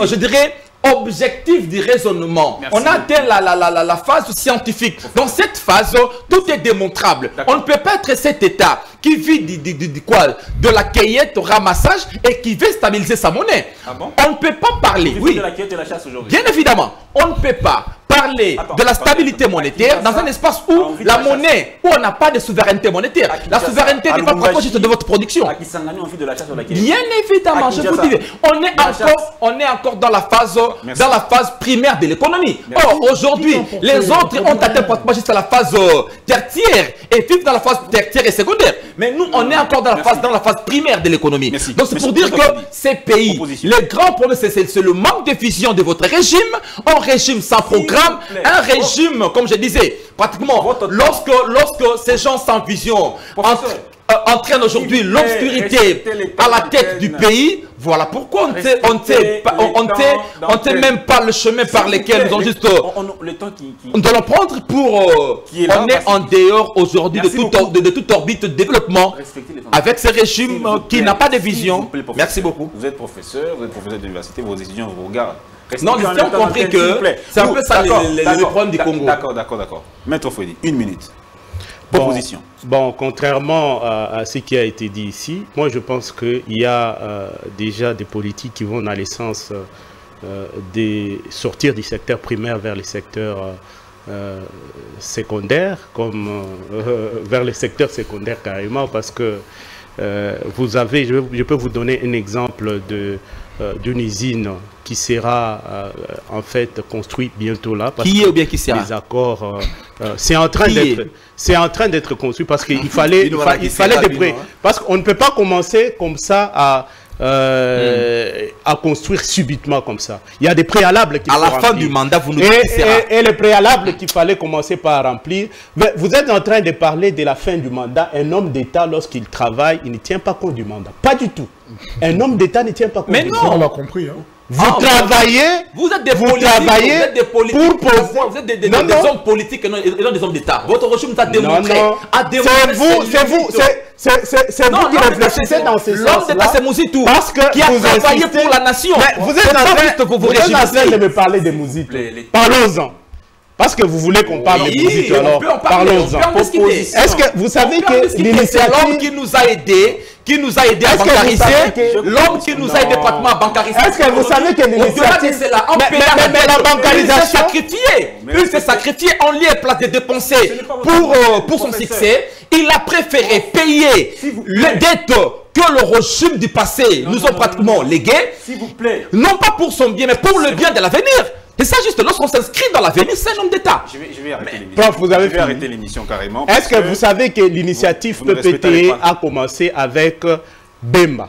je dirais objectif du raisonnement. On a atteint la, la, la, la, phase scientifique. Dans cette phase, tout est démontrable. On ne peut pas être cet État qui vit de, quoi, de la cueillette au ramassage et qui veut stabiliser sa monnaie. Ah on ne peut pas parler. Oui. De la de la chasse Bien évidemment, on ne peut pas parler de la stabilité monétaire dans un espace où la monnaie, où on n'a pas de souveraineté monétaire. La souveraineté n'est pas juste de votre production. Bien évidemment, je vous dis, on est encore, on est encore dans la phase, dans la phase primaire de l'économie. Or aujourd'hui, les autres ont atteint pratiquement juste la phase euh, tertiaire et vivent dans la phase tertiaire et secondaire. Mais nous, on est encore dans la phase, dans la phase primaire de l'économie. Donc c'est pour dire que ces pays, les grands problèmes, c'est le manque de vision de votre régime, un régime sans programme, un régime, comme je disais, pratiquement, lorsque, lorsque ces gens sans vision euh, entraînent aujourd'hui l'obscurité à la tête du pays, voilà pourquoi on ne sait, on on même pas le chemin par lequel nous ont juste... On, doit le prendre pour... Euh, on est en dehors aujourd'hui de, de, toute orbite de développement avec ce régime qui n'a pas de vision. Merci beaucoup. Vous êtes professeur, vous êtes professeur d'université, vos étudiants vous regardent. Non, les ont compris que c'est un peu ça le problème du Congo. D'accord, d'accord, d'accord. Maître Fouedi, une minute. Proposition. Bon, contrairement à, ce qui a été dit ici, moi je pense qu'il y a euh, déjà des politiques qui vont dans les sens euh, de sortir du secteur primaire vers les secteurs euh, secondaires, comme vers les secteurs secondaires carrément, parce que vous avez, je, je, peux vous donner un exemple de d'une usine qui sera euh, en fait construit bientôt là. Parce qui est ou bien qui sera Les accords, euh, euh, c'est en train d'être, c'est en train d'être construit parce qu'il (laughs) fallait, il, fallait des prêts. Hein. Parce qu'on ne peut pas commencer comme ça à hmm. à construire subitement comme ça. Il y a des préalables qui À la fin du mandat, vous nous dites et, et, les préalables qu'il fallait commencer par remplir. Mais vous êtes en train de parler de la fin du mandat. Un homme d'État, lorsqu'il travaille, il ne tient pas compte du mandat. Pas du tout. Un homme d'État ne tient pas compte Mais non. On l'a compris. Hein. Vous ah, travaillez, vous êtes des vous politiques, travaillez vous êtes des politiques, pour vous êtes des, des, non, des non. hommes politiques et non, et non, des hommes d'État. Votre régime nous a démontré, non, a démontré. C'est vous, c'est vous, c'est vous qui réfléchissez dans ces sens L'homme d'État, c'est Mouzitou, parce que qui a travaillé pour la nation. Mais vous êtes en train de me parler de Mouzitou. Parlons-en. Parce que vous voulez qu'on parle de Mouzitou, alors parlons-en. Est-ce que vous savez que l'initiative qui nous a aidés qui nous a aidé à bancariser, l'homme qui nous a aidé pratiquement à bancariser. Est-ce que vous savez que l'initiative... Mais, mais, mais, la bancarisation... Il s'est sacrifié. Il s'est sacrifié en lieu et place de dépenser pour, euh, pour son succès. Il a préféré payer les dettes que le régime du passé nous ont pratiquement léguées. S'il vous plaît. Non pas pour son bien, mais pour le bien de l'avenir. Et ça, juste lorsqu'on s'inscrit dans l'avenir, c'est un homme d'État. Je vais, je vais arrêter l'émission. vous avez je vais arrêter l'émission carrément. Est-ce que, vous savez que l'initiative PPTE a commencé avec Bemba?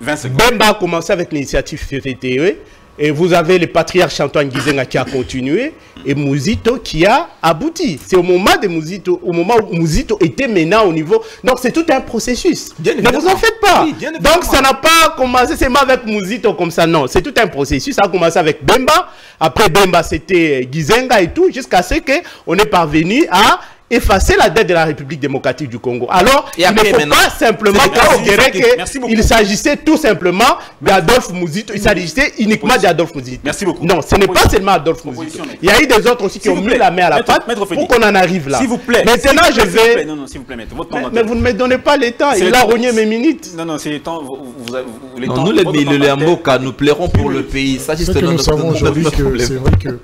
20 secondes. Bemba a commencé avec l'initiative PPTE Et vous avez le patriarche Antoine Gizenga qui a continué et Mouzito qui a abouti. C'est au moment de Mouzito, au moment où Mouzito était maintenant au niveau. Donc c'est tout un processus. Ne vous en faites pas. Oui. Donc ça n'a pas commencé seulement avec Mouzito comme ça. Non, c'est tout un processus. Ça a commencé avec Bemba. Après Bemba, c'était Gizenga et tout, jusqu'à ce qu'on est parvenu à effacer la dette de la République démocratique du Congo. Alors, il ne faut maintenant, pas simplement considérer qu'il s'agissait tout simplement d'Adolphe Mouzito. Il s'agissait uniquement d'Adolphe Mouzito. Merci beaucoup. Non, ce n'est pas seulement Adolphe Mouzito. Il y a eu des autres aussi qui ont mis la main à la pâte pour qu'on en arrive là. S'il vous plaît. Maintenant, je vais... Non, non, s'il vous plaît, maître. Votre temps Mais, vous ne me donnez pas le temps. Il a rogné mes minutes. Non, non, c'est le temps. Les nous, les Mboka, nous plairons pour le pays. Ça, c'est vrai que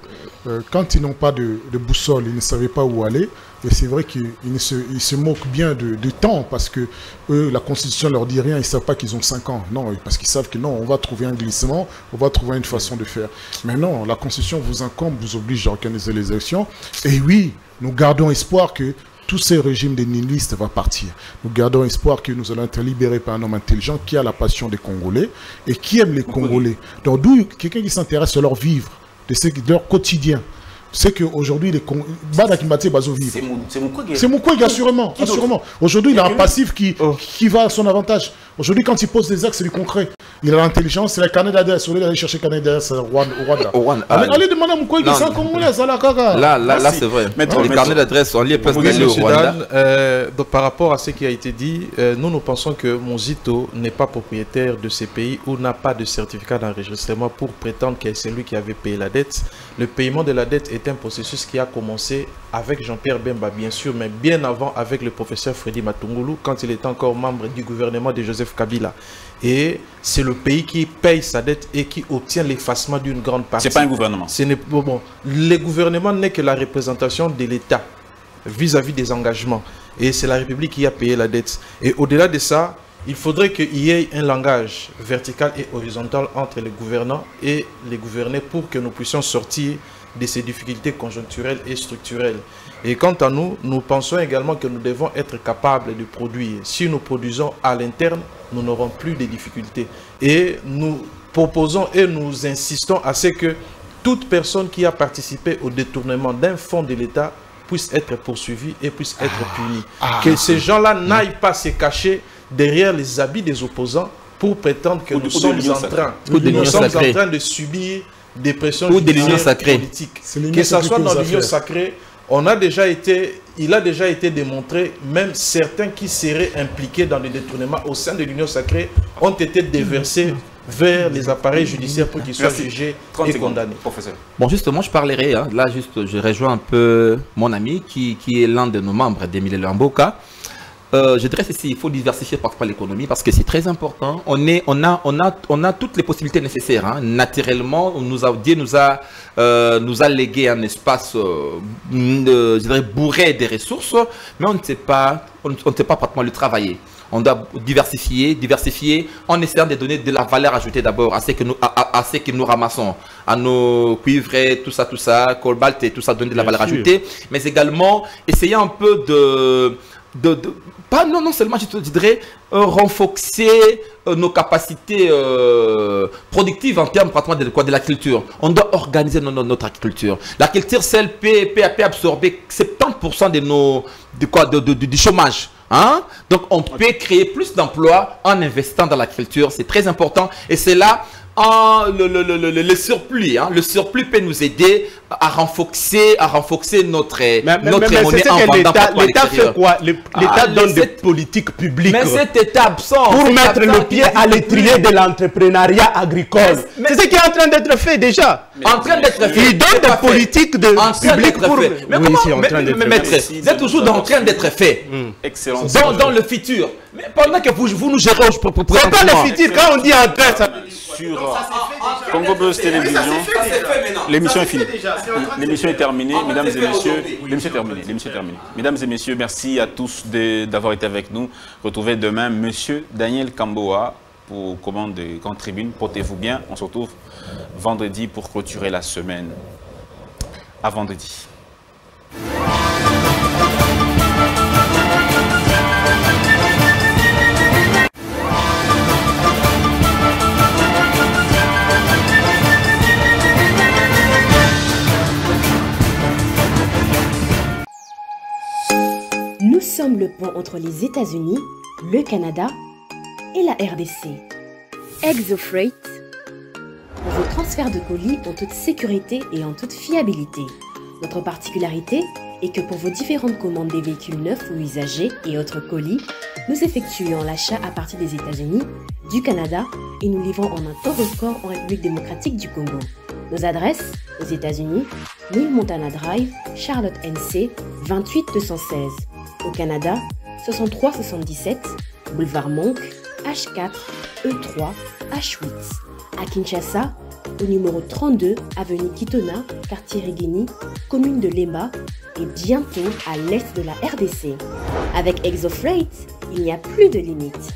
euh, quand ils n'ont pas de, de boussole, ils ne savaient pas où aller. Et c'est vrai qu'ils se, ils se moquent bien de, de temps parce que eux, la Constitution leur dit rien, ils ne savent pas qu'ils ont 5 ans. Non, parce qu'ils savent que non, on va trouver un glissement, on va trouver une façon de faire. Mais non, la Constitution vous incombe, vous oblige à organiser les élections. Et oui, nous gardons espoir que tout ce régime des nihilistes va partir. Nous gardons espoir que nous allons être libérés par un homme intelligent qui a la passion des Congolais et qui aime les Congolais. Donc d'où quelqu'un qui s'intéresse à leur vivre, de, ce, de leur quotidien. C'est qu'aujourd'hui, les Congolais... Bada Kimbati Bazo vivre. C'est Mukwege, assurément. Assurément. Aujourd'hui, il a un Qui- passif qui, qui va à son avantage. Aujourd'hui, quand il pose des actes, c'est du concret. Il a l'intelligence, c'est la carnet d'adresse. Au lieu d'aller chercher carnet d'adresse au Rwanda. au Rwanda. Allez, Ah, allez demander à Mukwege, c'est un. Congolais, ça la caca. Là, là, là, c'est vrai. Maître- les carnets d'adresse, on lit presque Oui, d'aller au Rwanda. Dan, euh, donc, par rapport à ce qui a été dit, euh, nous, nous pensons que Monzito n'est pas propriétaire de ces pays ou n'a pas de certificat d'enregistrement pour prétendre que c'est lui qui avait payé la dette. Le paiement de la dette est un processus qui a commencé avec Jean-Pierre Bemba, bien sûr, mais bien avant avec le professeur Freddy Matungulu, quand il était encore membre du gouvernement de Joseph Kabila. Et c'est le pays qui paye sa dette et qui obtient l'effacement d'une grande partie. C'est pas un gouvernement. Ce n'est bon, bon, le gouvernement n'est que la représentation de l'État vis-à-vis des engagements. Et c'est la République qui a payé la dette. Et au-delà de ça, il faudrait qu'il y ait un langage vertical et horizontal entre les gouvernants et les gouvernés pour que nous puissions sortir de ces difficultés conjoncturelles et structurelles. Et quant à nous, nous pensons également que nous devons être capables de produire. Si nous produisons à l'interne, nous n'aurons plus de difficultés. Et nous proposons et nous insistons à ce que toute personne qui a participé au détournement d'un fonds de l'État puisse être poursuivie et puisse être punie. que ces gens-là n'aillent pas se cacher derrière les habits des opposants pour prétendre que Ou nous sommes en train, Ou de nous l'union sommes en sacrée. train de subir des pressions Ou de l'union sacrée. l'union Que ce soit dans l'union sacrée, on a déjà été, il a déjà été démontré, même certains qui seraient impliqués dans le détournement au sein de l'union sacrée ont été déversés vers les appareils judiciaires pour qu'ils soient Merci. jugés 30 et secondes, condamnés. professeur. Bon, justement, je parlerai, hein, là, juste, je rejoins un peu mon ami qui, qui est l'un de nos membres d'Emile Lamboka. Euh, je dirais ceci, il faut diversifier parfois l'économie parce que c'est très important. On, est, on, a, on, a, on a toutes les possibilités nécessaires. hein. Naturellement, on nous a, Dieu nous a, euh, nous a légué un espace euh, je dirais, bourré des ressources, mais on ne sait pas, on, ne- on ne sait pas pratiquement le travailler. On doit diversifier, diversifier en essayant de donner de la valeur ajoutée d'abord à ce que nous, à, à- à ce que nous ramassons, à nos cuivres, tout ça, tout ça, cobalt et tout ça, donner de la Bien valeur sûr. ajoutée, mais également essayer un peu de, de, de- pas non, non seulement je te dirais euh, renforcer euh, nos capacités euh, productives en termes pratiquement de quoi de la culture. On doit organiser no- no- notre agriculture. La culture, celle peut, peut, peut absorber 70% de nos de quoi de, du chômage. Hein? Donc on peut créer plus d'emplois en investissant dans la culture. C'est très important. Et c'est là en- le, le, le, le, le surplus. Hein? Le surplus peut nous aider à renforcer, à renforcer notre, Mais, notre mais- mais monnaie en vendant l'État fait quoi? L'État Ah, donne des cette- politiques publiques. Mais cet état absent. pour mettre le pied à l'étrier de l'entrepreneuriat agricole. Mais- C'est ce qui est en train d'être fait déjà. En train d'être fait. Il donne des politiques de publiques pour... Mais oui, comment maître, vous êtes toujours en train d'être fait. Excellent. Dans, le futur. Mais pendant que vous, vous nous gérez C'est pas le futur. Quand on dit en train, ça... Sur euh, Congo Buzz Télévision. L'émission est finie. L'émission est terminée, mesdames et messieurs. L'émission est terminée. L'émission est terminée. Mesdames et messieurs, merci à tous d'avoir été avec nous. Retrouvez demain Monsieur Daniel Kamboa pour commande de Grande Tribune. Portez-vous bien. On se retrouve vendredi pour clôturer la semaine. À vendredi. Le pont entre les États-Unis, le Canada et la RDC. ExoFreight pour vos transferts de colis en toute sécurité et en toute fiabilité. Notre particularité est que pour vos différentes commandes des véhicules neufs ou usagés et autres colis, nous effectuons l'achat à partir des États-Unis, du Canada et nous livrons en un temps record en République démocratique du Congo. Nos adresses aux États-Unis, 1000 Montana Drive, Charlotte NC, 28216. Au Canada, 6377, Boulevard Monk, H4, E3, H8. À Kinshasa, au numéro 32, avenue Kitona, quartier Rigini, commune de Lema, et bientôt à l'est de la RDC. Avec ExoFreight, il n'y a plus de limites.